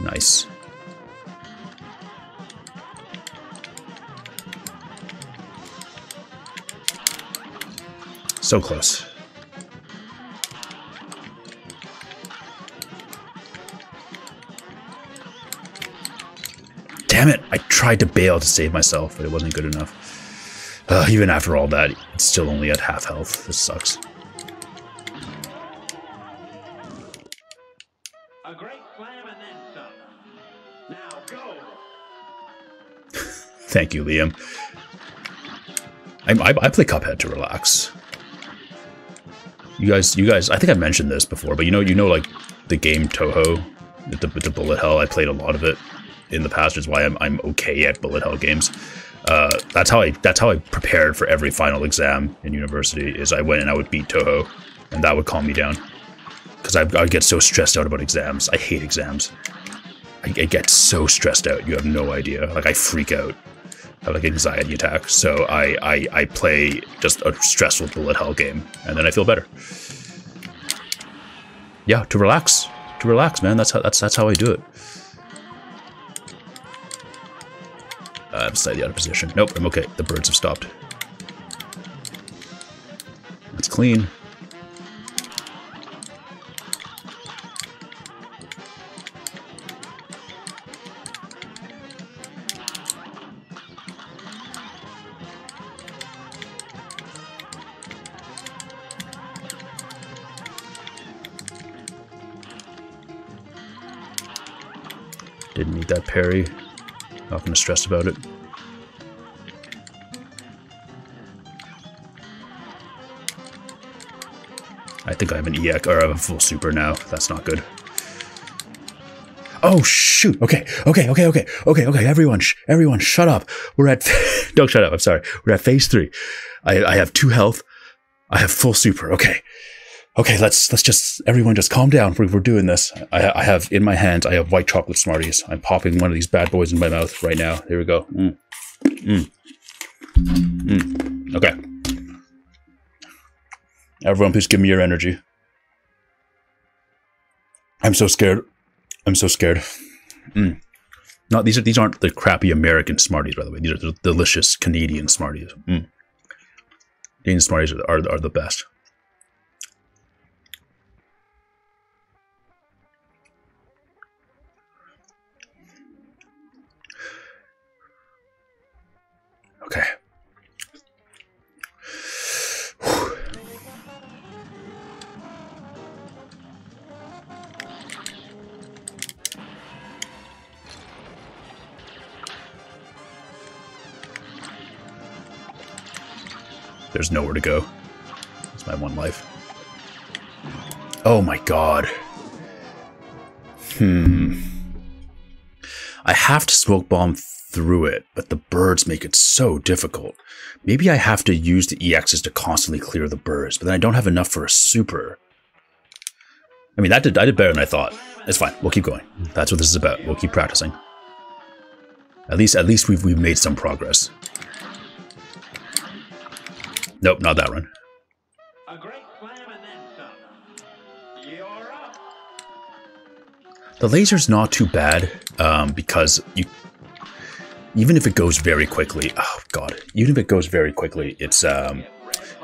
Nice. So close. I tried to bail to save myself, but it wasn't good enough. Uh, even after all that, it's still only at half health. This sucks. A great slam and then some. Now go. Thank you, Liam. I, I, I play Cuphead to relax. You guys, you guys, I think I mentioned this before, but you know, you know, like the game Touhou, the, the bullet hell. I played a lot of it in the past, is why I'm, I'm okay at bullet hell games. Uh, that's how I that's how I prepared for every final exam in university. Is I went and I would beat Touhou, and that would calm me down because I would get so stressed out about exams. I hate exams. I, I, get so stressed out. You have no idea. Like I freak out. I have like anxiety attacks. So I, I I play just a stressful bullet hell game, and then I feel better. Yeah, to relax, to relax, man. That's how that's that's how I do it. Slightly out of position. Nope, I'm okay. The birds have stopped. That's clean. Didn't need that parry. Not gonna stress about it. Think I have an EX, or I have a full super now. That's not good. Oh, shoot. Okay, okay, okay, okay, okay, okay. Everyone, sh everyone, shut up. We're at, don't shut up. I'm sorry. We're at phase three. I, I have two health. I have full super. Okay. Okay, let's let's just everyone just calm down. We're, we're doing this. I, I have in my hands. I have white chocolate Smarties. I'm popping one of these bad boys in my mouth right now. Here we go. Mm. Mm. Mm. Okay. Everyone, please give me your energy. I'm so scared. I'm so scared. Mm. Not these are these aren't the crappy American Smarties, by the way. These are the delicious Canadian Smarties. Mm. Canadian Smarties are, are, are the best. There's nowhere to go. It's my one life. Oh my god. Hmm. I have to smoke bomb through it, but the birds make it so difficult. Maybe I have to use the EXs to constantly clear the birds, but then I don't have enough for a super. I mean, that did I did better than I thought. It's fine. We'll keep going. That's what this is about. We'll keep practicing. At least, at least we've we've made some progress. Nope, not that run. The laser's not too bad um, because you, even if it goes very quickly, oh god, even if it goes very quickly, it's um,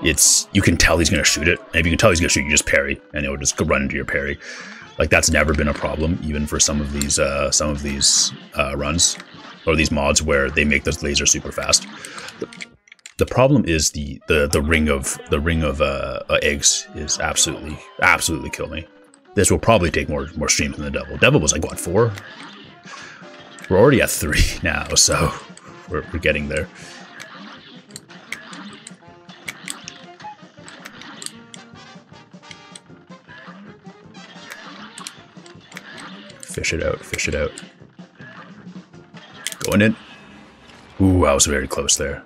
it's you can tell he's gonna shoot it. And if you can tell he's gonna shoot, you just parry, and it'll just go run into your parry. Like that's never been a problem, even for some of these uh, some of these uh, runs or these mods where they make those lasers super fast. The, problem is the, the the ring of the ring of uh, uh eggs is absolutely absolutely kill me. This will probably take more more streams than the devil. Devil was like what four? We're already at three now, so we're, we're getting there. Fish it out, fish it out. Going in. Ooh, I was very close there.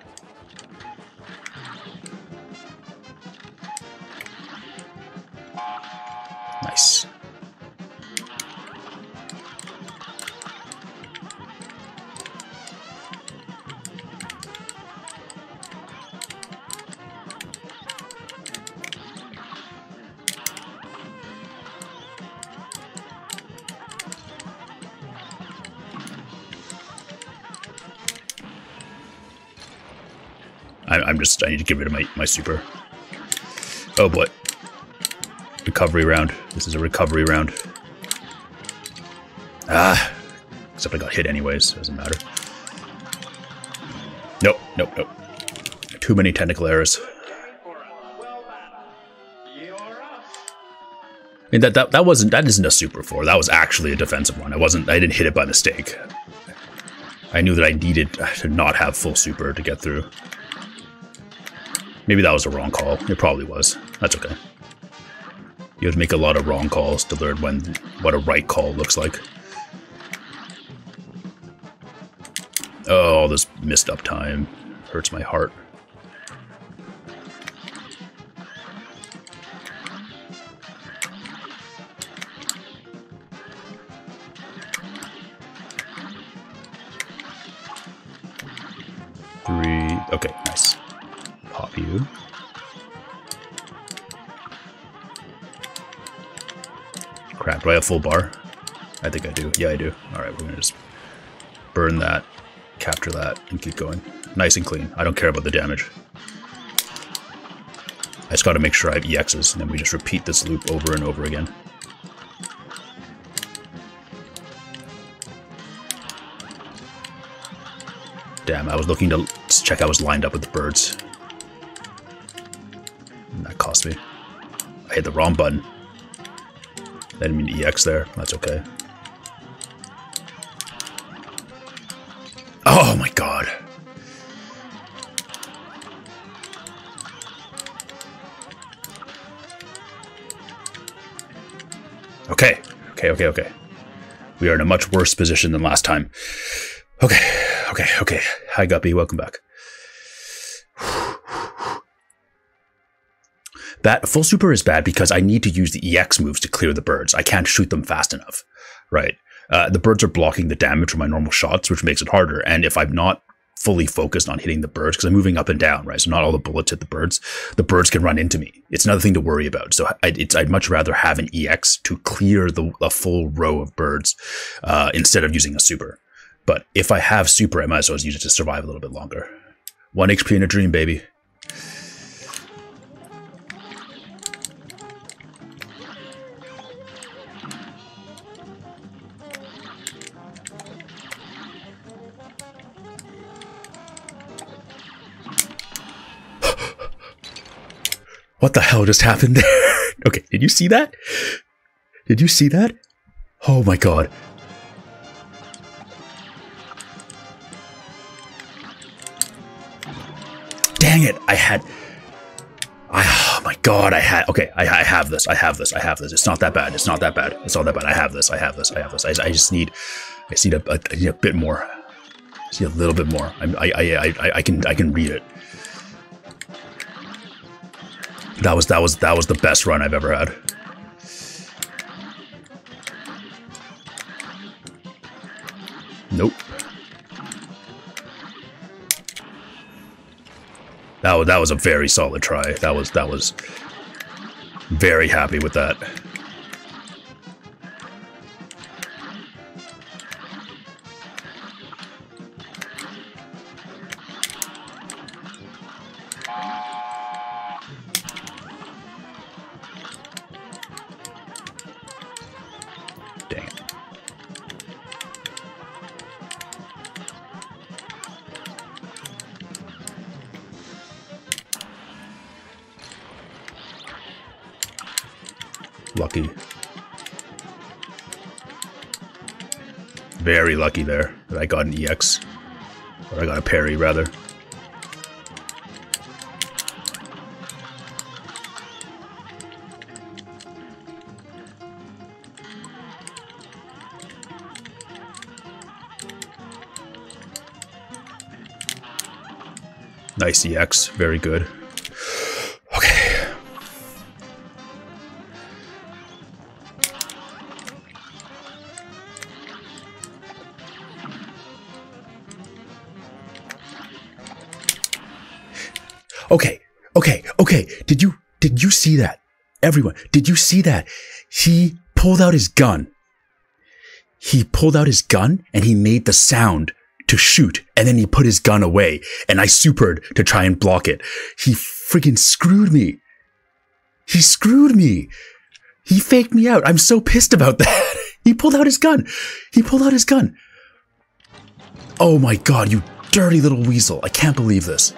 I, am just, I need to get rid of my, my super. Oh boy. Recovery round. This is a recovery round. Ah. Except I got hit anyways, doesn't matter. Nope, nope, nope. Too many technical errors. I mean, that, that, that wasn't, that isn't a super four. That was actually a defensive one. I wasn't, I didn't hit it by mistake. I knew that I needed to not have full super to get through. Maybe that was a wrong call. It probably was. That's okay. You have to make a lot of wrong calls to learn when what a right call looks like. Oh, all this missed up time hurts my heart. Three. Okay, nice you. Crap, do I have full bar? I think I do. Yeah, I do. Alright, we're gonna just burn that, capture that, and keep going. Nice and clean. I don't care about the damage. I just gotta make sure I have EXs, and then we just repeat this loop over and over again. Damn, I was looking to check I was lined up with the birds hit the wrong button. I didn't mean EX there. That's okay. Oh my god. Okay. Okay, okay, okay. We are in a much worse position than last time. Okay, okay, okay. Hi, Guppy. Welcome back. That full super is bad because I need to use the EX moves to clear the birds. I can't shoot them fast enough, right? Uh, the birds are blocking the damage from my normal shots, which makes it harder. And if I'm not fully focused on hitting the birds, because I'm moving up and down, right? So not all the bullets hit the birds. The birds can run into me. It's another thing to worry about. So I, would much rather have an EX to clear the a full row of birds uh, instead of using a super. But if I have super, I might as well use it to survive a little bit longer. One HP in a dream, baby. What the hell just happened there? okay, did you see that? Did you see that? Oh my god. Dang it, I had Oh my god, I had okay. I, I have this. I have this. I have this. It's not that bad. It's not that bad. It's not that bad. I have this. I have this. I have this. I, I just need. I need a, I bit more. I need a little bit more. I'm, I, I I I can I can read it. That was that was that was the best run I've ever had. Nope. That was, that was a very solid try. That was that was very happy with that. Lucky there that I got an EX. Or I got a parry, rather. Nice EX. Very good. Everyone, did you see that? He pulled out his gun. He pulled out his gun and he made the sound to shoot and then he put his gun away and I supered to try and block it. He freaking screwed me. He screwed me. He faked me out. I'm so pissed about that. he pulled out his gun. He pulled out his gun. Oh my god, you dirty little weasel. I can't believe this.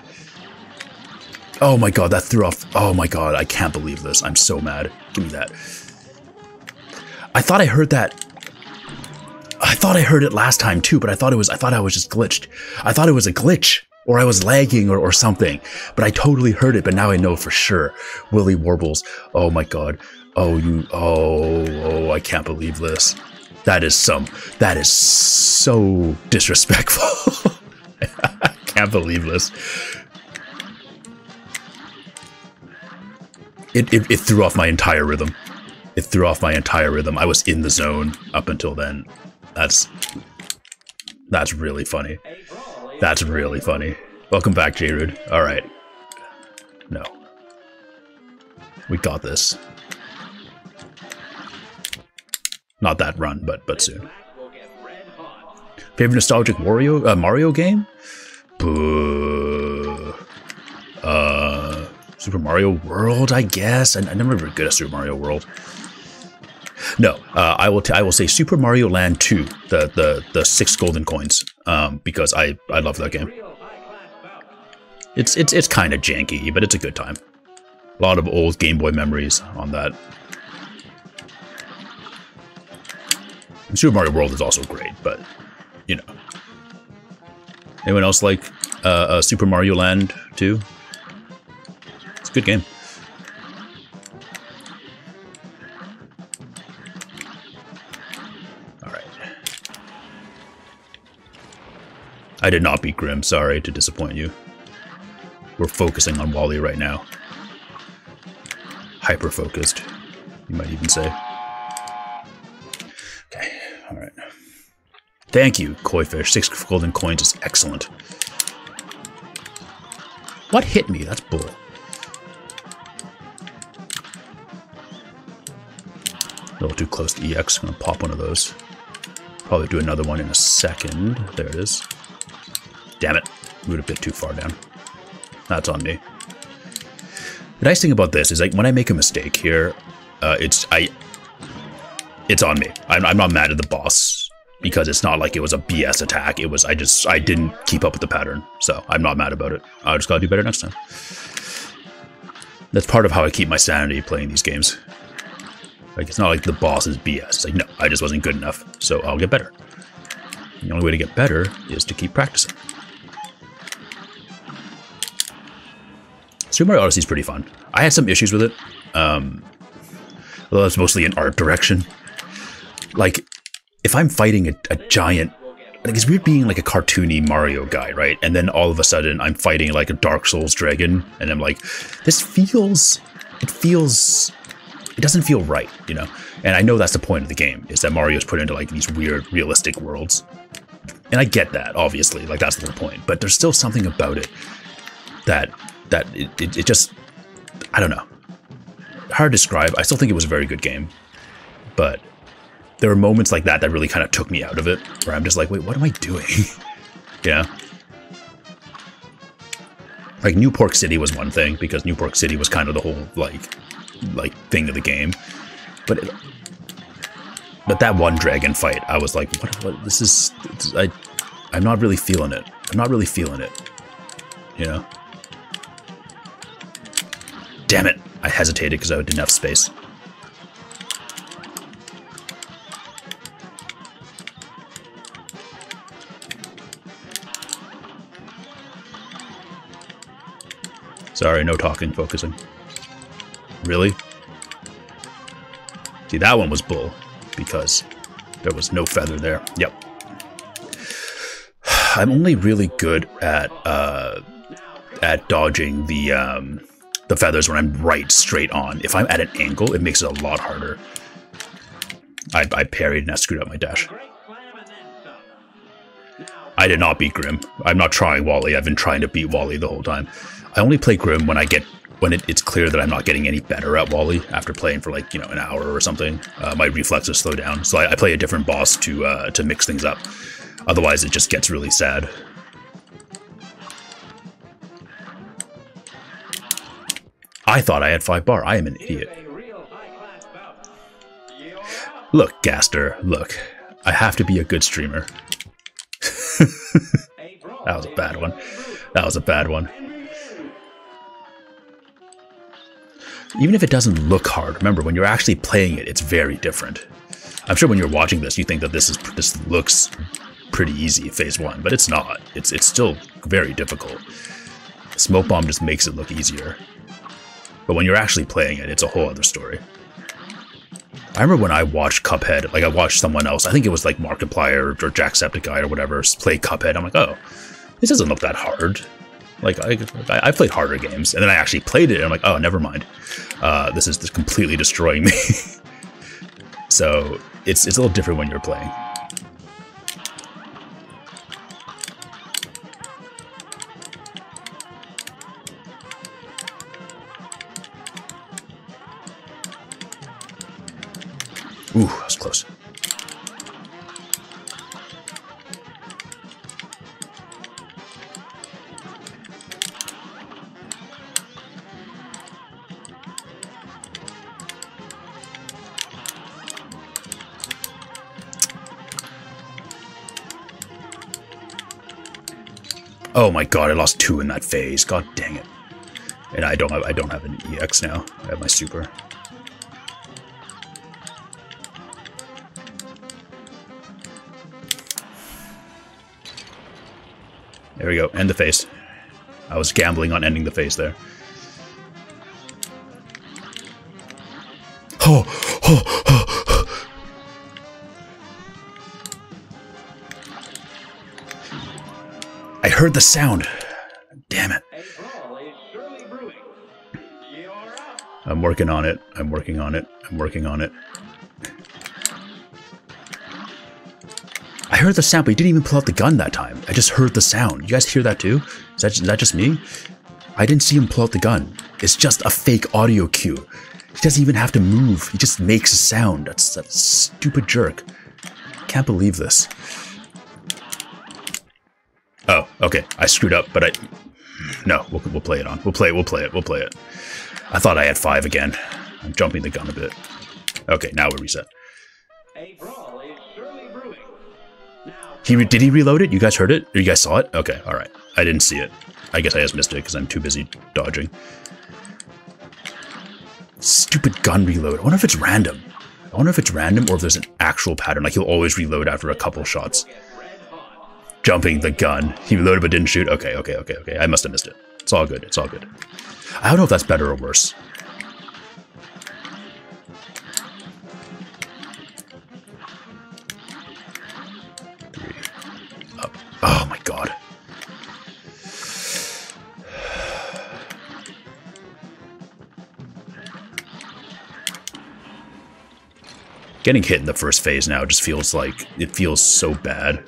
Oh my god, that threw off. Oh my god, I can't believe this. I'm so mad. Give me that. I thought I heard that. I thought I heard it last time too, but I thought it was I thought I was just glitched. I thought it was a glitch or I was lagging or, or something. But I totally heard it, but now I know for sure. Willie Warbles. Oh my god. Oh you oh oh I can't believe this. That is some that is so disrespectful. I can't believe this. It, it, it threw off my entire rhythm. It threw off my entire rhythm. I was in the zone up until then. That's that's really funny. That's really funny. Welcome back, J-Rude. All right. No. We got this. Not that run, but but soon. Favorite nostalgic Wario uh, Mario game? Boo. Uh, Super Mario World, I guess. I, I never been good at Super Mario World. No, uh, I will. T- I will say Super Mario Land 2, the the the six golden coins, um, because I I love that game. It's it's it's kind of janky, but it's a good time. A lot of old Game Boy memories on that. And Super Mario World is also great, but you know. Anyone else like uh, uh, Super Mario Land 2? It's a good game. All right. I did not beat Grim. Sorry to disappoint you. We're focusing on Wally right now. Hyper focused, you might even say. Okay, all right. Thank you, Koi Fish. Six golden coins is excellent. What hit me? That's bull. A little too close to EX. I'm gonna pop one of those. Probably do another one in a second. There it is. Damn it. Moved a bit too far down. That's on me. The nice thing about this is like when I make a mistake here, uh, it's I. It's on me. I'm, I'm not mad at the boss because it's not like it was a BS attack. It was I just I didn't keep up with the pattern, so I'm not mad about it. I just gotta do better next time. That's part of how I keep my sanity playing these games. Like it's not like the boss is BS. It's like no, I just wasn't good enough, so I'll get better. The only way to get better is to keep practicing. Super Mario Odyssey is pretty fun. I had some issues with it. Um, although it's mostly an art direction. Like, if I'm fighting a, a giant like it's weird being like a cartoony Mario guy, right? And then all of a sudden I'm fighting like a Dark Souls dragon, and I'm like, this feels, it feels, it doesn't feel right, you know. And I know that's the point of the game is that Mario's put into like these weird realistic worlds, and I get that obviously, like that's the point. But there's still something about it that that it, it, it just, I don't know, hard to describe. I still think it was a very good game, but there were moments like that that really kind of took me out of it, where I'm just like, wait, what am I doing? yeah. Like New Pork City was one thing because New Pork City was kind of the whole like like thing of the game, but but that one dragon fight, I was like, what? what this is I I'm not really feeling it. I'm not really feeling it. You know. Damn it! I hesitated because I didn't have space. Sorry, no talking, focusing. Really? See, that one was bull, because there was no feather there. Yep. I'm only really good at uh, at dodging the um, the feathers when I'm right straight on. If I'm at an angle, it makes it a lot harder. I, I parried and I screwed up my dash. I did not beat Grim. I'm not trying Wally. I've been trying to beat Wally the whole time. I only play Grim when I get when it, it's clear that I'm not getting any better at Wally after playing for like you know an hour or something. Uh, my reflexes slow down, so I, I, play a different boss to uh, to mix things up. Otherwise, it just gets really sad. I thought I had five bar. I am an idiot. Look, Gaster, look. I have to be a good streamer. that was a bad one. That was a bad one. Even if it doesn't look hard, remember when you're actually playing it, it's very different. I'm sure when you're watching this, you think that this is this looks pretty easy, phase one, but it's not. It's it's still very difficult. Smoke bomb just makes it look easier. But when you're actually playing it, it's a whole other story. I remember when I watched Cuphead, like I watched someone else, I think it was like Markiplier or Jacksepticeye or whatever, play Cuphead. I'm like, oh, this doesn't look that hard. Like I, I played harder games, and then I actually played it, and I'm like, oh, never mind. Uh, this is completely destroying me. so it's it's a little different when you're playing. Ooh, that was close. My god, I lost two in that phase. God dang it. And I don't have I don't have an EX now. I have my super. There we go. End the phase. I was gambling on ending the phase there. Heard the sound. Damn it. I'm working on it. I'm working on it. I'm working on it. I heard the sound, but he didn't even pull out the gun that time. I just heard the sound. You guys hear that too? Is that, is that just me? I didn't see him pull out the gun. It's just a fake audio cue. He doesn't even have to move. He just makes a sound. That's that stupid jerk. Can't believe this. Okay. I screwed up, but I... No, we'll, we'll play it on. We'll play it, we'll play it, we'll play it. I thought I had five again. I'm jumping the gun a bit. Okay, now we reset. He did he reload it? You guys heard it? You guys saw it? Okay, all right. I didn't see it. I guess I just missed it because I'm too busy dodging. Stupid gun reload. I wonder if it's random. I wonder if it's random or if there's an actual pattern. Like he'll always reload after a couple shots jumping the gun. He loaded but didn't shoot. Okay, okay, okay, okay. I must have missed it. It's all good. It's all good. I don't know if that's better or worse. Three. Up. Oh my god. Getting hit in the first phase now just feels like it feels so bad.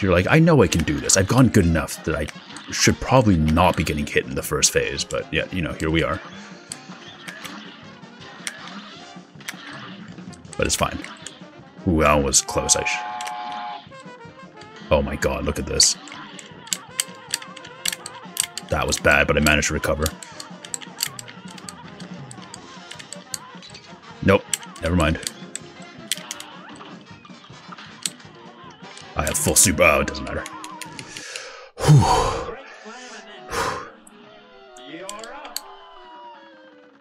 So you're like, I know I can do this. I've gone good enough that I should probably not be getting hit in the first phase, but yeah, you know, here we are. But it's fine. Ooh, that was close. I oh my god, look at this. That was bad, but I managed to recover. Nope, never mind. Full super. Oh, it doesn't matter. Whew.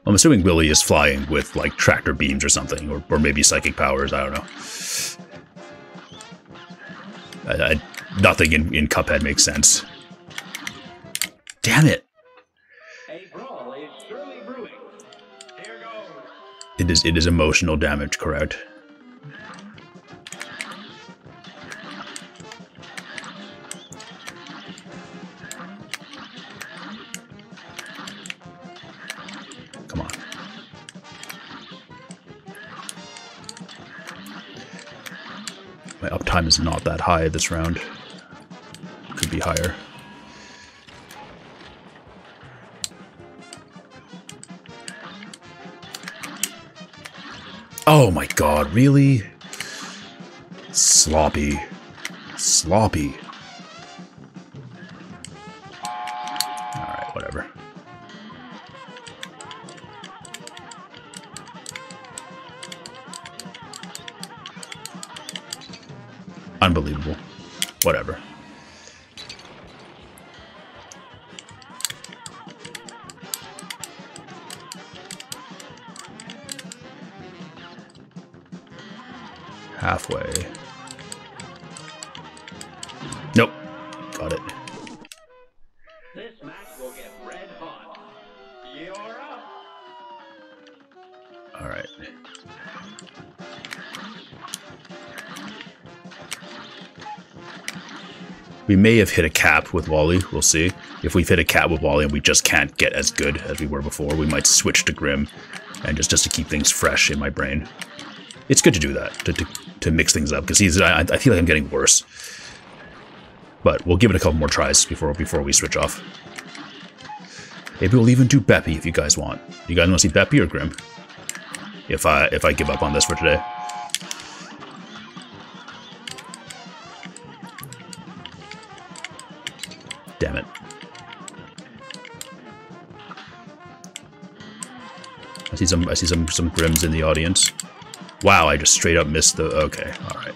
I'm assuming Willy is flying with like tractor beams or something, or, or maybe psychic powers. I don't know. I, I, nothing in, in Cuphead makes sense. Damn it! It is it is emotional damage, correct? Is not that high this round. Could be higher. Oh my god, really? Sloppy. Sloppy. May have hit a cap with Wally, we'll see. If we've hit a cap with Wally and we just can't get as good as we were before, we might switch to Grim, and just, just to keep things fresh in my brain. It's good to do that, to, to, to mix things up, because he's I, I feel like I'm getting worse. But we'll give it a couple more tries before before we switch off. Maybe we'll even do Beppi if you guys want. You guys want to see Beppi or Grim? If I if I give up on this for today. Some I see some some grims in the audience. Wow, I just straight up missed the okay, alright.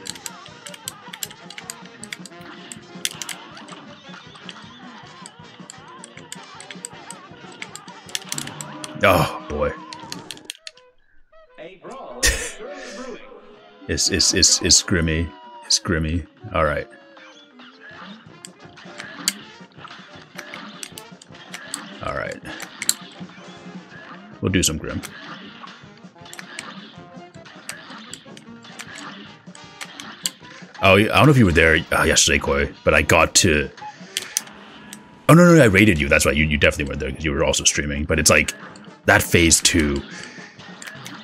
Oh boy. it's it's it's it's grimy. It's grimy. Alright. We'll do some Grim. Oh, I don't know if you were there uh, yesterday, Koi, but I got to... Oh, no, no, no, I rated you. That's right. You, you definitely weren't there because you were also streaming. But it's like, that phase two,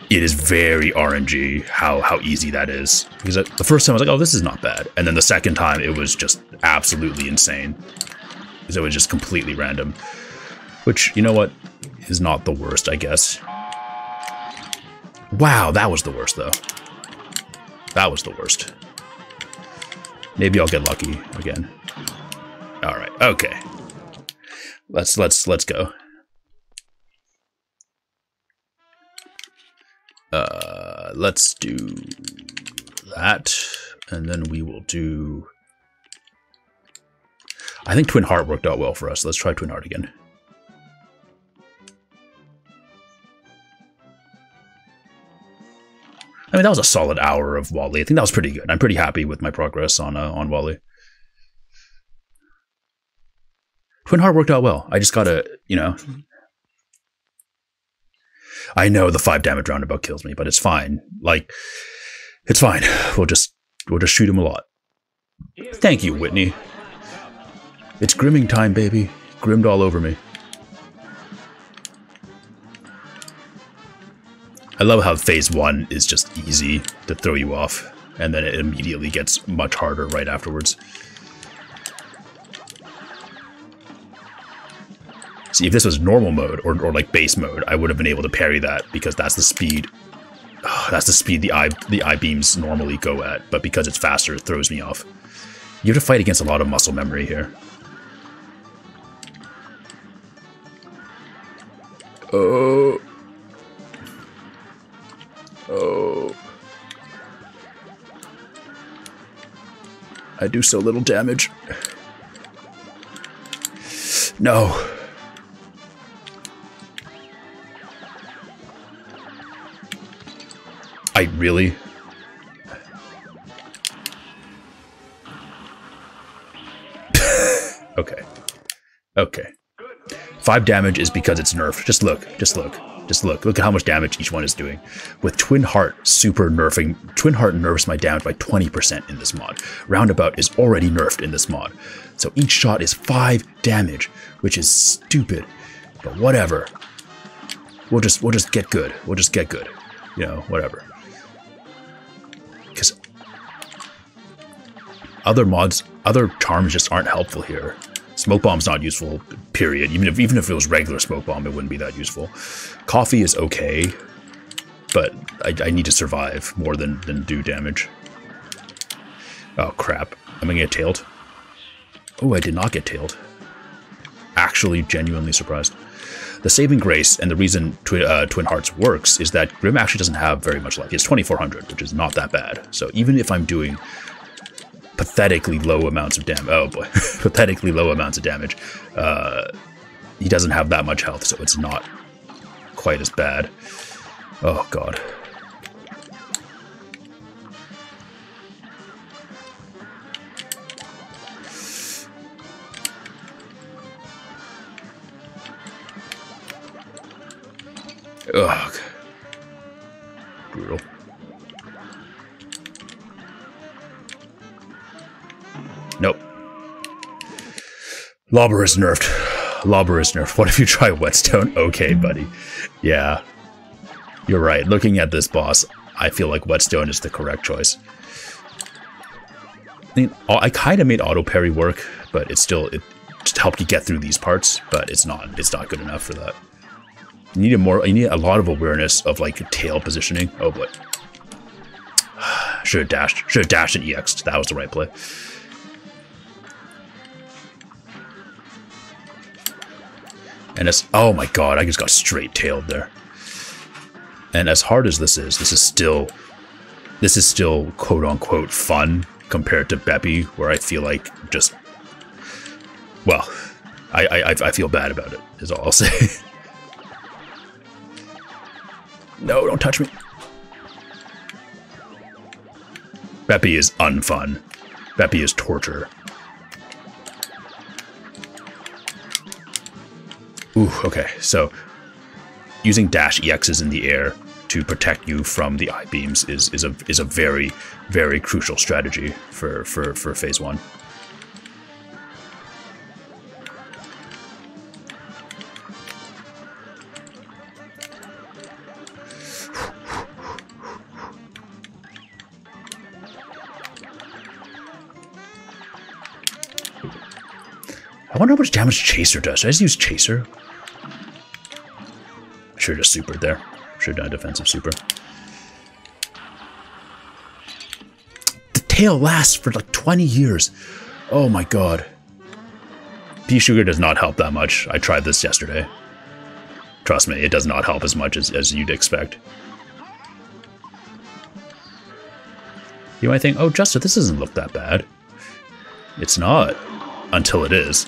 it is very RNG how, how easy that is. Because the first time I was like, oh, this is not bad. And then the second time, it was just absolutely insane. Because it was just completely random. Which, you know what? Is not the worst, I guess. Wow, that was the worst, though. That was the worst. Maybe I'll get lucky again. All right. Okay. Let's let's let's go. Uh, let's do that, and then we will do. I think Twin Heart worked out well for us. Let's try Twin Heart again. I mean, that was a solid hour of Wally. I think that was pretty good. I'm pretty happy with my progress on uh, on Wally. Twin Heart worked out well. I just gotta, you know, I know the five damage roundabout kills me, but it's fine. Like, it's fine. We'll just we'll just shoot him a lot. Thank you, Whitney. It's grimming time, baby. Grimmed all over me. I love how phase one is just easy to throw you off, and then it immediately gets much harder right afterwards. See, if this was normal mode or, or like base mode, I would have been able to parry that because that's the speed. Oh, that's the speed the eye the eye beams normally go at, but because it's faster, it throws me off. You have to fight against a lot of muscle memory here. Oh. Oh. I do so little damage. No. I really? okay. Okay. Five damage is because it's nerfed. Just look. Just look. Just look. Look at how much damage each one is doing. With Twin Heart super nerfing, Twin Heart nerfs my damage by 20% in this mod. Roundabout is already nerfed in this mod. So each shot is five damage, which is stupid. But whatever. We'll just we'll just get good. We'll just get good. You know, whatever. Because other mods, other charms just aren't helpful here. Smoke bomb's not useful, period. Even if even if it was regular smoke bomb, it wouldn't be that useful. Coffee is okay, but I, I need to survive more than, than do damage. Oh crap. I'm gonna get tailed? Oh, I did not get tailed. Actually, genuinely surprised. The saving grace and the reason Twi uh, Twin Hearts works is that Grim actually doesn't have very much life. He has 2400, which is not that bad. So even if I'm doing pathetically low amounts of damage, oh boy, pathetically low amounts of damage, uh, he doesn't have that much health, so it's not quite as bad. Oh god. Ugh. Brutal. Nope. Lobber is nerfed. Lobber is nerfed. What if you try Whetstone? Okay, buddy. Yeah. You're right. Looking at this boss, I feel like Whetstone is the correct choice. I, mean, I kind of made auto parry work, but it still it just helped you get through these parts, but it's not it's not good enough for that. You need a more you need a lot of awareness of like your tail positioning. Oh boy. Should have dashed. Should have dashed and EX'd. That was the right play. And it's oh my god, I just got straight tailed there. And as hard as this is, this is still this is still quote unquote fun compared to Beppi, where I feel like just well, I I I feel bad about it. Is all I'll say. no, don't touch me. Beppi is unfun. Beppi is torture. Ooh, okay. So using dash EXs in the air to protect you from the eye beams is is a is a very very crucial strategy for for for phase one. Wonder how much damage Chaser does. Should I just use Chaser? Should have just supered there. Should have done a defensive super. The tail lasts for like 20 years. Oh my god. P. Sugar does not help that much. I tried this yesterday. Trust me, it does not help as much as, as you'd expect. You might think, oh, Justin, this doesn't look that bad. It's not. Until it is.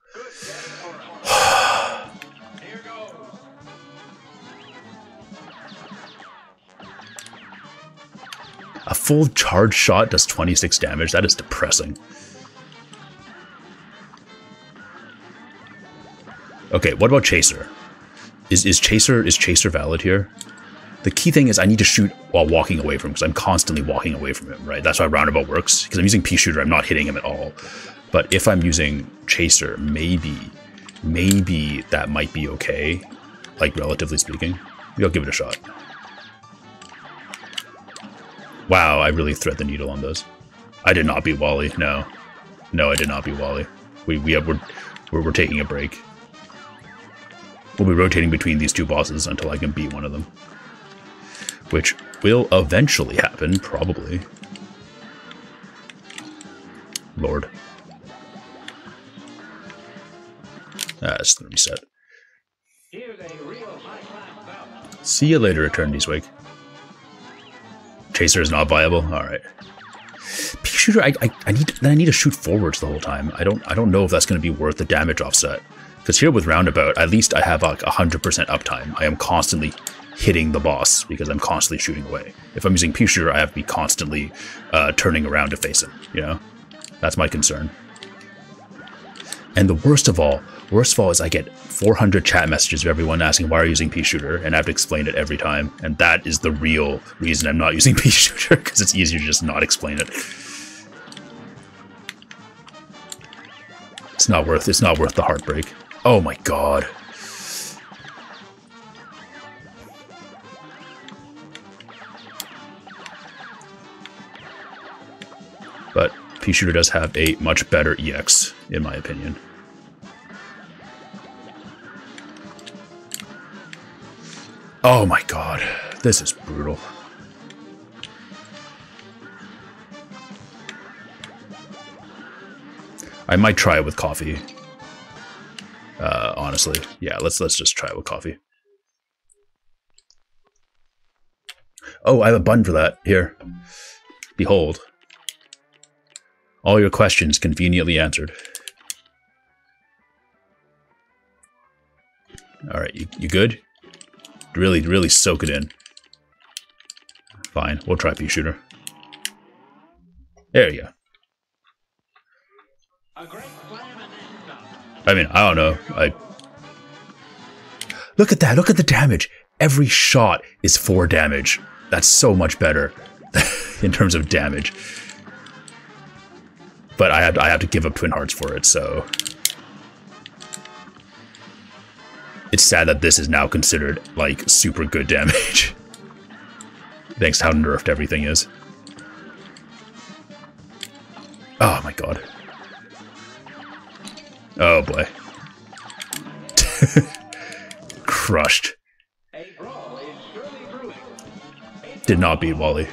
full charge shot does 26 damage. That is depressing. Okay, what about Chaser? Is is Chaser is Chaser valid here? The key thing is I need to shoot while walking away from him because I'm constantly walking away from him, right? That's why Roundabout works. Because I'm using Pea Shooter, I'm not hitting him at all. But if I'm using Chaser, maybe, maybe that might be okay, like relatively speaking. Maybe I'll give it a shot. Wow, I really thread the needle on those. I did not beat Wally, no. No, I did not beat Wally. We, we have, we're, we're, we're taking a break. We'll be rotating between these two bosses until I can beat one of them which will eventually happen, probably. Lord. Ah, it's gonna reset. See you later, Eternity's Wake. Chaser is not viable. All right. Pea shooter, I, I, I need then I need to shoot forwards the whole time. I don't I don't know if that's going to be worth the damage offset. Because here with roundabout, at least I have like 100% uptime. I am constantly hitting the boss because I'm constantly shooting away. If I'm using Pea Shooter, I have to be constantly uh, turning around to face him, you know? That's my concern. And the worst of all, worst of all is I get 400 chat messages of everyone asking why are you using Pea Shooter, and I have to explain it every time. And that is the real reason I'm not using Pea Shooter, because it's easier to just not explain it. It's not worth it's not worth the heartbreak. Oh my god. but Pea Shooter does have a much better EX, in my opinion. Oh my god, this is brutal. I might try it with coffee. Uh, honestly, yeah, let's let's just try it with coffee. Oh, I have a button for that. Here. Behold. All your questions conveniently answered. Alright, you, you good? Really, really soak it in. Fine, we'll try Pea Shooter. There you go. I mean, I don't know. I Look at that, look at the damage. Every shot is 4 damage. That's so much better in terms of damage but I have I have to give up Twin Hearts for it, so it's sad that this is now considered like super good damage. Thanks to how nerfed everything is. Oh my god. Oh boy. Crushed. Did not beat Wally.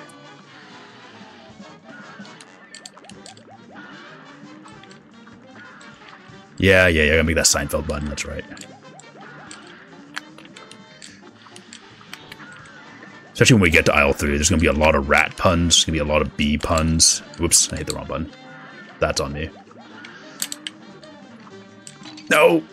Yeah, yeah, yeah, I gotta make that Seinfeld button, that's right. Especially when we get to Isle 3, there's gonna be a lot of rat puns, there's gonna be a lot of bee puns. Whoops, I hit the wrong button. That's on me. No!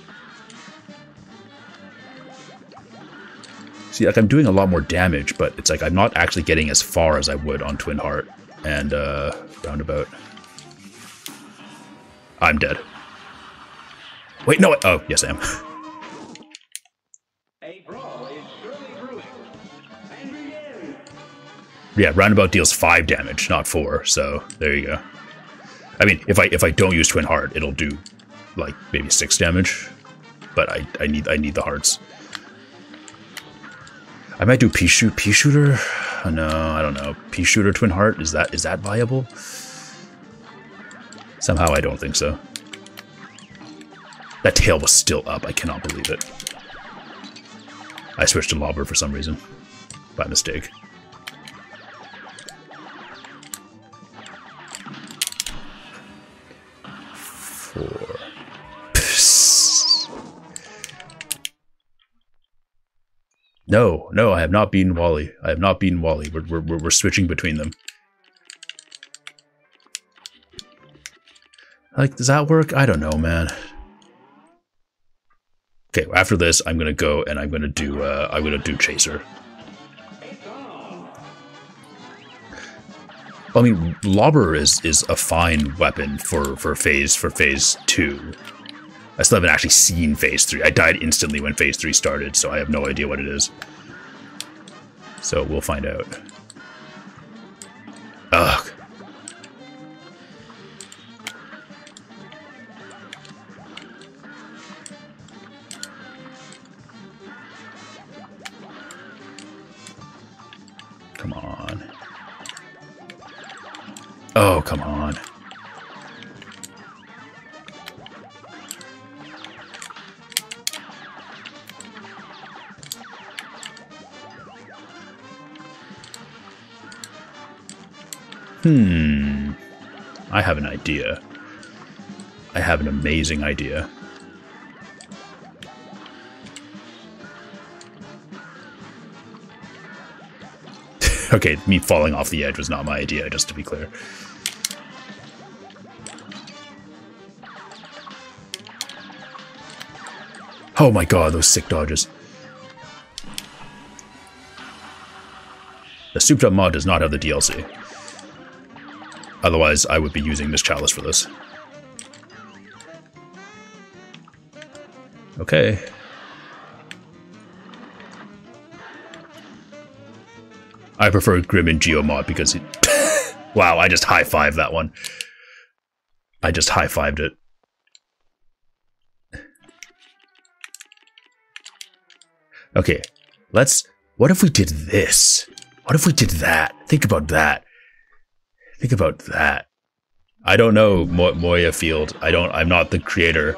See, like, I'm doing a lot more damage, but it's like I'm not actually getting as far as I would on Twin Heart and uh, Roundabout. I'm dead. Wait, no. Oh, yes, I am. yeah, roundabout deals five damage, not four. So there you go. I mean, if I if I don't use Twin Heart, it'll do like maybe six damage. But I I need I need the hearts. I might do Pea Shoot Pea Shooter. Oh, no, I don't know. Pea Shooter Twin Heart is that is that viable? Somehow I don't think so. That tail was still up. I cannot believe it. I switched to Lobber for some reason. By mistake. four. No, no, I have not beaten Wally. I have not beaten Wally. We're, we're, we're switching between them. Like, does that work? I don't know, man. Okay, after this, I'm gonna go and I'm gonna do uh, I'm gonna do Chaser. I mean, Lobber is is a fine weapon for for phase for phase two. I still haven't actually seen phase three. I died instantly when phase three started, so I have no idea what it is. So we'll find out. Ugh. Come on. Oh, come on. Hmm. I have an idea. I have an amazing idea. okay, me falling off the edge was not my idea, just to be clear. Oh my god, those sick dodges. The souped up mod does not have the DLC. Otherwise, I would be using this Chalice for this. Okay. I prefer Grim and Geomod because it... wow, I just high-fived that one. I just high-fived it. Okay, let's... What if we did this? What if we did that? Think about that. Think about that. I don't know Mo Moya Field. I don't. I'm not the creator.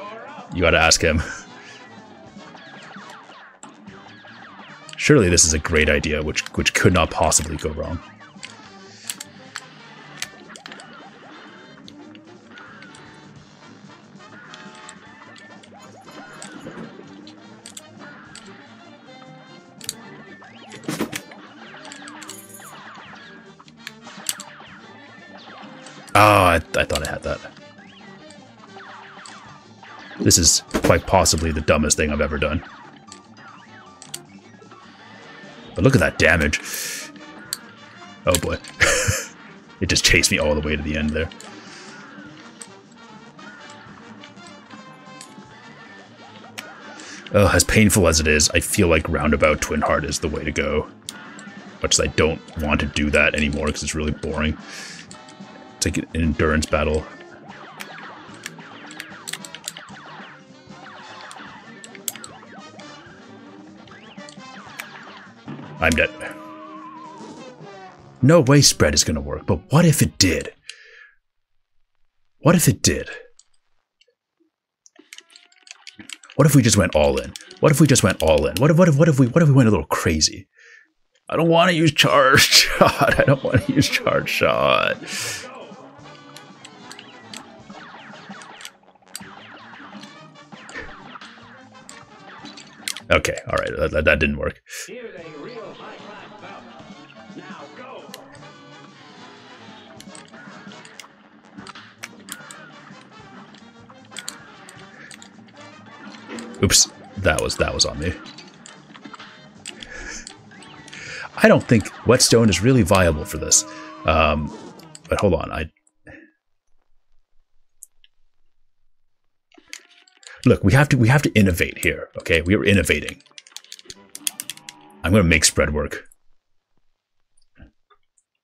You got to ask him. Surely this is a great idea, which which could not possibly go wrong. Oh, I, I thought I had that. This is quite possibly the dumbest thing I've ever done. But look at that damage. Oh boy. it just chased me all the way to the end there. Oh, as painful as it is, I feel like Roundabout Twin Heart is the way to go. Much as I don't want to do that anymore because it's really boring. It's like an endurance battle. I'm dead. No way spread is going to work, but what if it did? What if it did? What if we just went all in? What if we just went all in? What if what if what if we what if we went a little crazy? I don't want to use charge shot. I don't want to use charge shot. Okay, all right, that, that didn't work. Oops, that was that was on me. I don't think whetstone is really viable for this. Um, but hold on, I Look, we have to we have to innovate here. Okay, we are innovating. I'm gonna make spread work.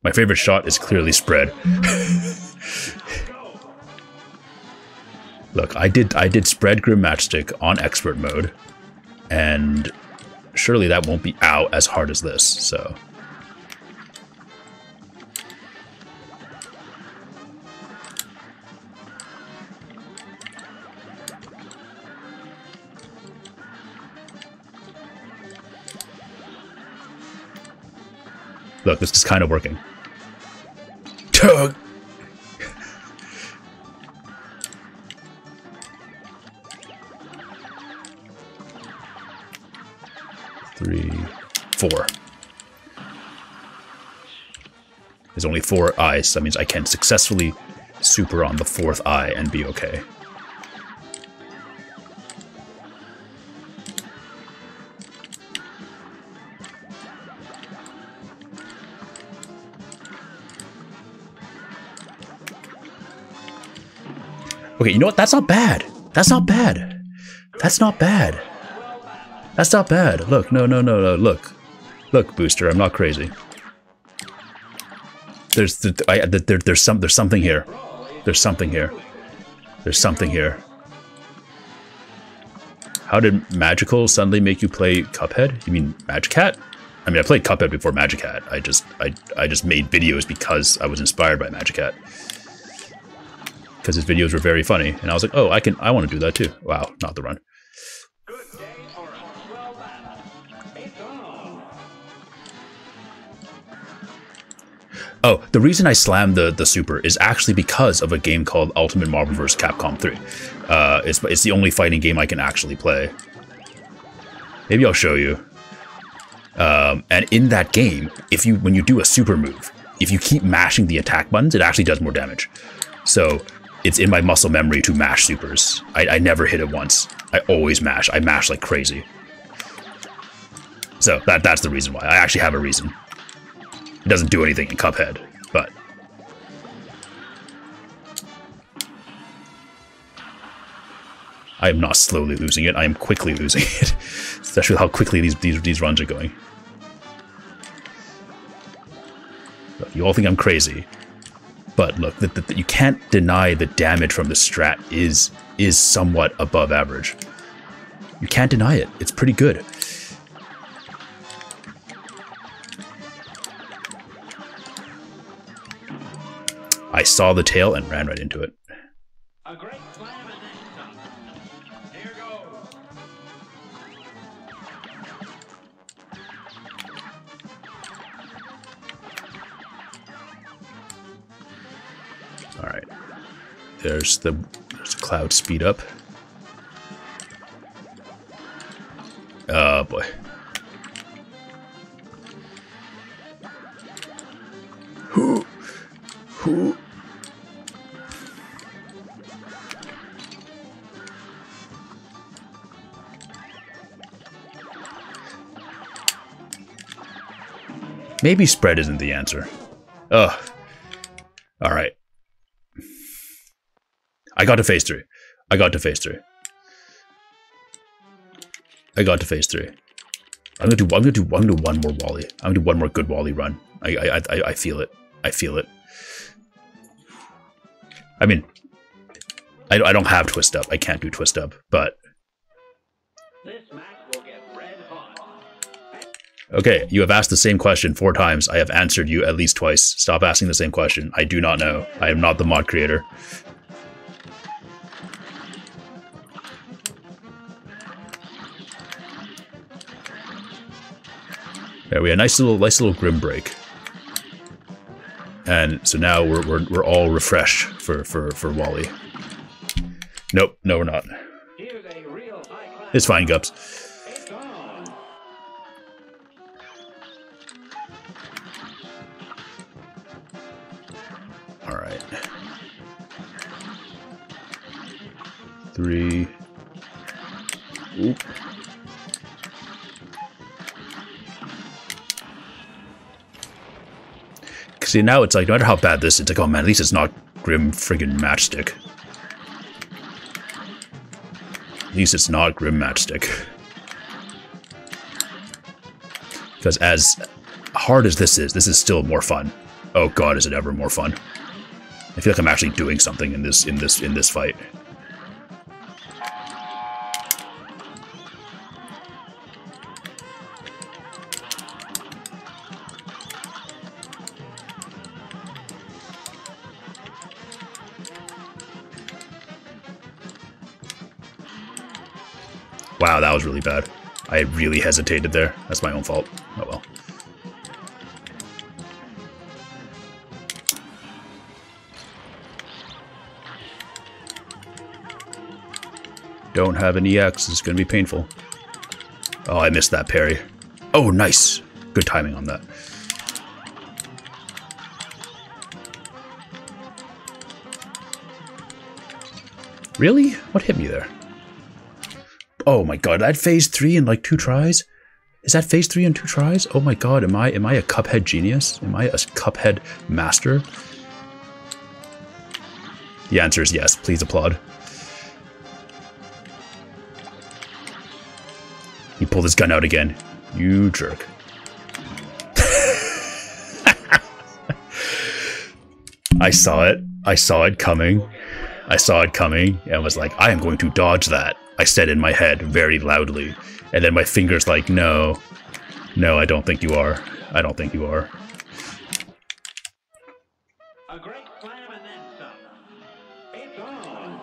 My favorite shot is clearly spread. Look, I did I did spread grim matchstick on expert mode, and surely that won't be out as hard as this. So. Look, this is kind of working. Tug! There's only four eyes. That means I can successfully super on the fourth eye and be okay. Okay, you know what? That's not bad. That's not bad. That's not bad. That's not bad. Look, no, no, no, no. Look, look, Booster. I'm not crazy. There's, the, I, there, there's some, there's something here. There's something here. There's something here. How did Magical suddenly make you play Cuphead? You mean Magic Hat? I mean, I played Cuphead before Magic Hat. I just, I, I just made videos because I was inspired by Magic Hat because his videos were very funny. And I was like, oh, I can, I want to do that too. Wow, not the run. Oh, the reason I slammed the, the super is actually because of a game called Ultimate Marvel vs. Capcom 3. Uh, it's, it's the only fighting game I can actually play. Maybe I'll show you. Um, and in that game, if you when you do a super move, if you keep mashing the attack buttons, it actually does more damage. So it's in my muscle memory to mash supers. I, I never hit it once. I always mash. I mash like crazy. So that that's the reason why. I actually have a reason. It doesn't do anything in Cuphead, but... I am not slowly losing it, I am quickly losing it. Especially how quickly these, these, these runs are going. You all think I'm crazy, but look, the, the, you can't deny the damage from the strat is is somewhat above average. You can't deny it. It's pretty good. I saw the tail and ran right into it. All right. There's the there's the cloud speed up. Oh boy. Maybe spread isn't the answer. Ugh. Alright. I got to phase three. I got to phase three. I got to phase three. I'm gonna do. I'm gonna do. I'm gonna do one more Wally. I'm gonna do one more good Wally run. I. I. I, I feel it. I feel it. I mean, I. I don't have twist up. I can't do twist up. But. Okay, you have asked the same question four times. I have answered you at least twice. Stop asking the same question. I do not know. I am not the mod creator. Yeah, we had a nice little, nice little grim break. And so now we're, we're, we're all refreshed for, for, for Wally. Nope, no we're not. It's fine, Gups. Three. Oop. See, now it's like, no matter how bad this is, it's like, oh man, at least it's not Grim friggin' Matchstick. At least it's not Grim Matchstick. Because as hard as this is, this is still more fun. Oh god, is it ever more fun. I feel like I'm actually doing something in this in this in this fight. Bad. I really hesitated there. That's my own fault. Oh well. Don't have an EX. It's going to be painful. Oh, I missed that parry. Oh, nice. Good timing on that. Really? What hit me there? Oh my god, that phase three in like two tries? Is that phase three in two tries? Oh my god, am I am I a Cuphead genius? Am I a Cuphead master? The answer is yes. Please applaud. He pulled his gun out again. You jerk. I saw it. I saw it coming. I saw it coming and was like, I am going to dodge that. I said in my head very loudly. And then my fingers like, no, no, I don't think you are. I don't think you are. A great slam and then some. It's on.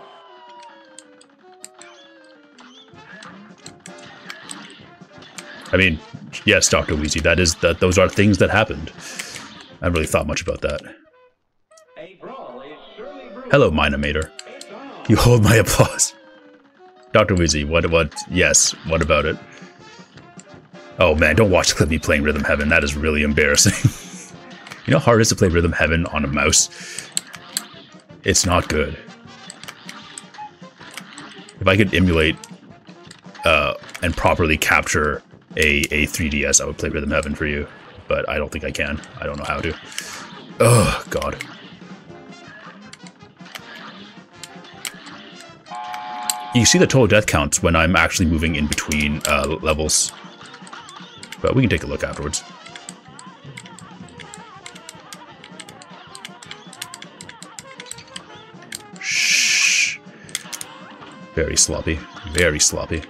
I mean, yes, Dr. Wheezy, that is that those are things that happened. I haven't really thought much about that. Hello, Minamator. You hold my applause. Dr. Wheezy, what, what, yes, what about it? Oh man, don't watch Clippy playing Rhythm Heaven. That is really embarrassing. you know how hard it is to play Rhythm Heaven on a mouse? It's not good. If I could emulate uh, and properly capture a, a 3DS, I would play Rhythm Heaven for you. But I don't think I can. I don't know how to. Oh, God. You see the total death counts when I'm actually moving in between uh, levels. But we can take a look afterwards. Shh. Very sloppy. Very sloppy.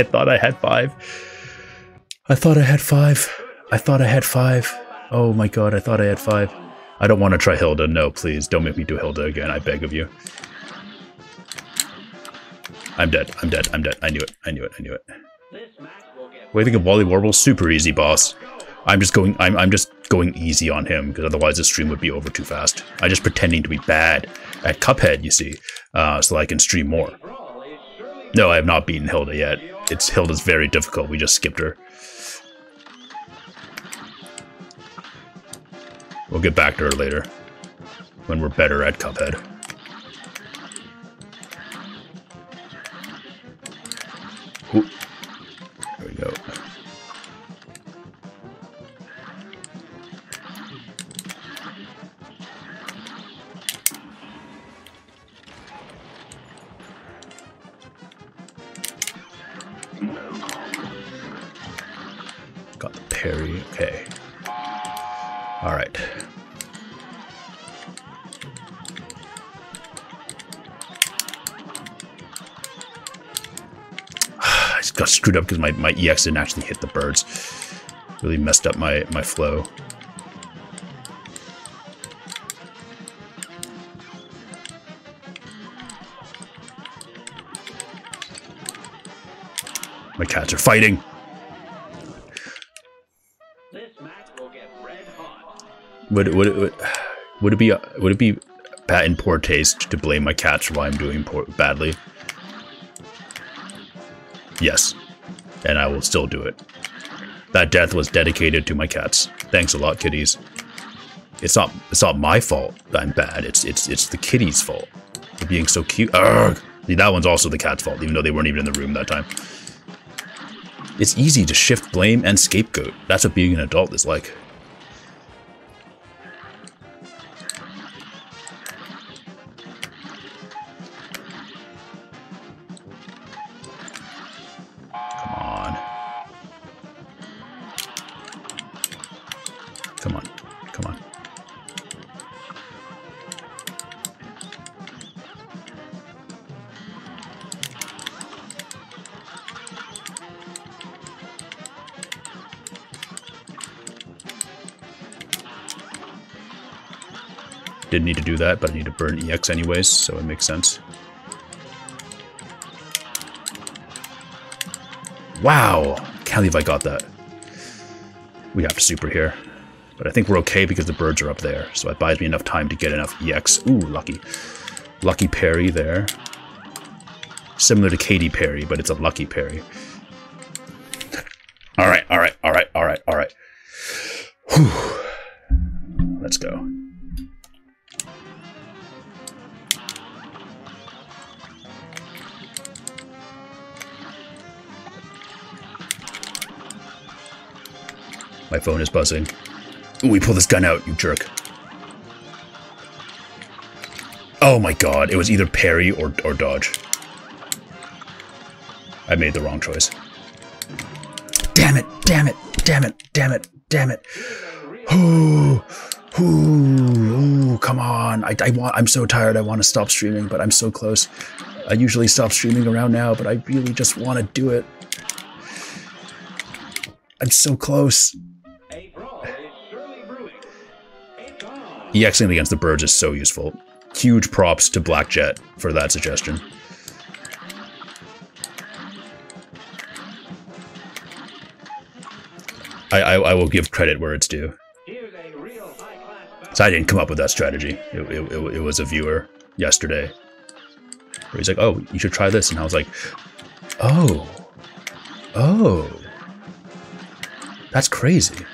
I thought I had five. I thought I had five. I thought I had five. Oh my god, I thought I had five. I don't want to try Hilda. No, please. Don't make me do Hilda again. I beg of you. I'm dead. I'm dead. I'm dead. I knew it. I knew it. I knew it. Think of Wally Warble? Super easy, boss. I'm just going I'm I'm just going easy on him because otherwise the stream would be over too fast. I'm just pretending to be bad at Cuphead, you see, uh, so I can stream more. No, I have not beaten Hilda yet it's Hilda's very difficult. We just skipped her. We'll get back to her later. When we're better at Cuphead. Parry. Okay. All right. I just got screwed up because my, my EX didn't actually hit the birds. Really messed up my, my flow. My cats are fighting. Would would it, would, it be would it be bad in poor taste to blame my cats for why I'm doing poor, badly? Yes, and I will still do it. That death was dedicated to my cats. Thanks a lot, kitties. It's not it's not my fault that I'm bad. It's it's it's the kitties' fault for being so cute. Ugh. See, that one's also the cat's fault, even though they weren't even in the room that time. It's easy to shift blame and scapegoat. That's what being an adult is like. That, but I need to burn EX anyways, so it makes sense. Wow! Can't believe I got that. We have to super here. But I think we're okay because the birds are up there. So it buys me enough time to get enough EX. Ooh, lucky. Lucky parry there. Similar to Katy Perry, but it's a lucky parry. Phone is buzzing. We pull this gun out, you jerk. Oh my god, it was either parry or, or dodge. I made the wrong choice. Damn it, damn it, damn it, damn it, damn it. Ooh, ooh, ooh come on. I, I want, I'm so tired, I want to stop streaming, but I'm so close. I usually stop streaming around now, but I really just want to do it. I'm so close. EXing against the birds is so useful. Huge props to Black Jet for that suggestion. I, I, I will give credit where it's due. So I didn't come up with that strategy. It, it, it, it was a viewer yesterday. Where he's like, oh, you should try this. And I was like, oh, oh, that's crazy.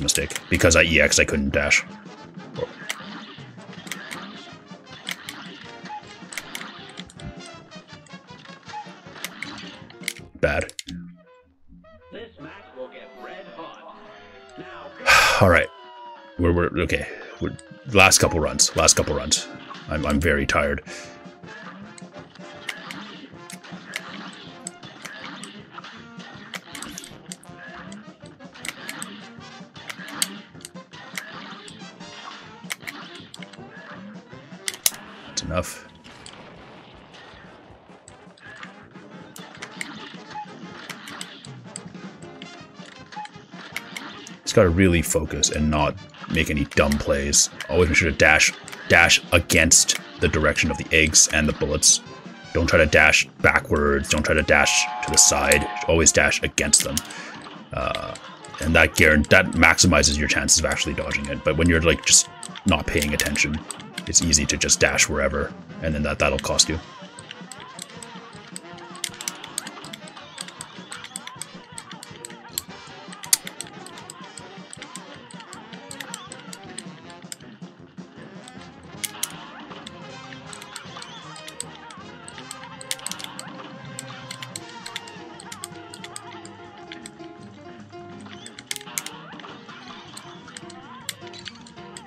A mistake. Because I EX, I couldn't dash. Bad. All right. We're, we're okay. We're, last couple runs. Last couple runs. I'm, I'm very tired. Really focus and not make any dumb plays. Always make sure to dash dash against the direction of the eggs and the bullets. Don't try to dash backwards. Don't try to dash to the side. Always dash against them. Uh, and that guarant that maximizes your chances of actually dodging it. But when you're like just not paying attention, it's easy to just dash wherever, and then that, that'll cost you.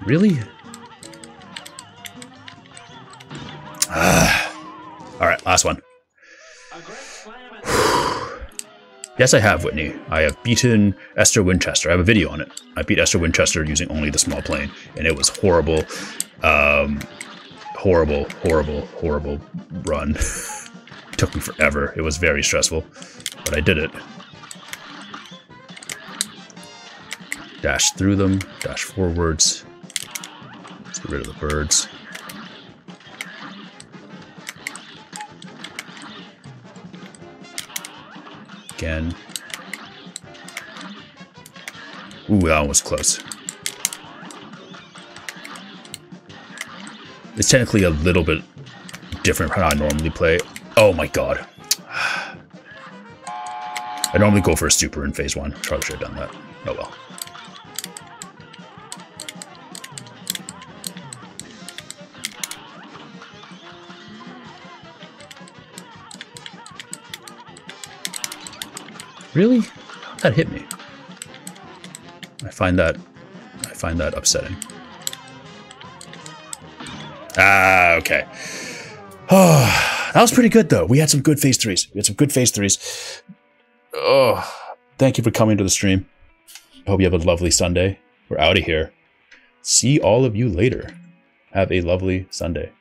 Really? Alright, last one. yes, I have, Whitney. I have beaten Esther Winchester. I have a video on it. I beat Esther Winchester using only the small plane, and it was horrible. Um, horrible, horrible, horrible run. took me forever. It was very stressful, but I did it. Dash through them, dash forwards. Get rid of the birds. again. Ooh, that was close. It's technically a little bit different from how I normally play. Oh my god. I normally go for a super in phase one. Probably should have done that. Oh well. Really? That hit me. I find that I find that upsetting. Ah, okay. Oh, that was pretty good though. We had some good phase threes. We had some good phase threes. Oh, thank you for coming to the stream. I hope you have a lovely Sunday. We're out of here. See all of you later. Have a lovely Sunday.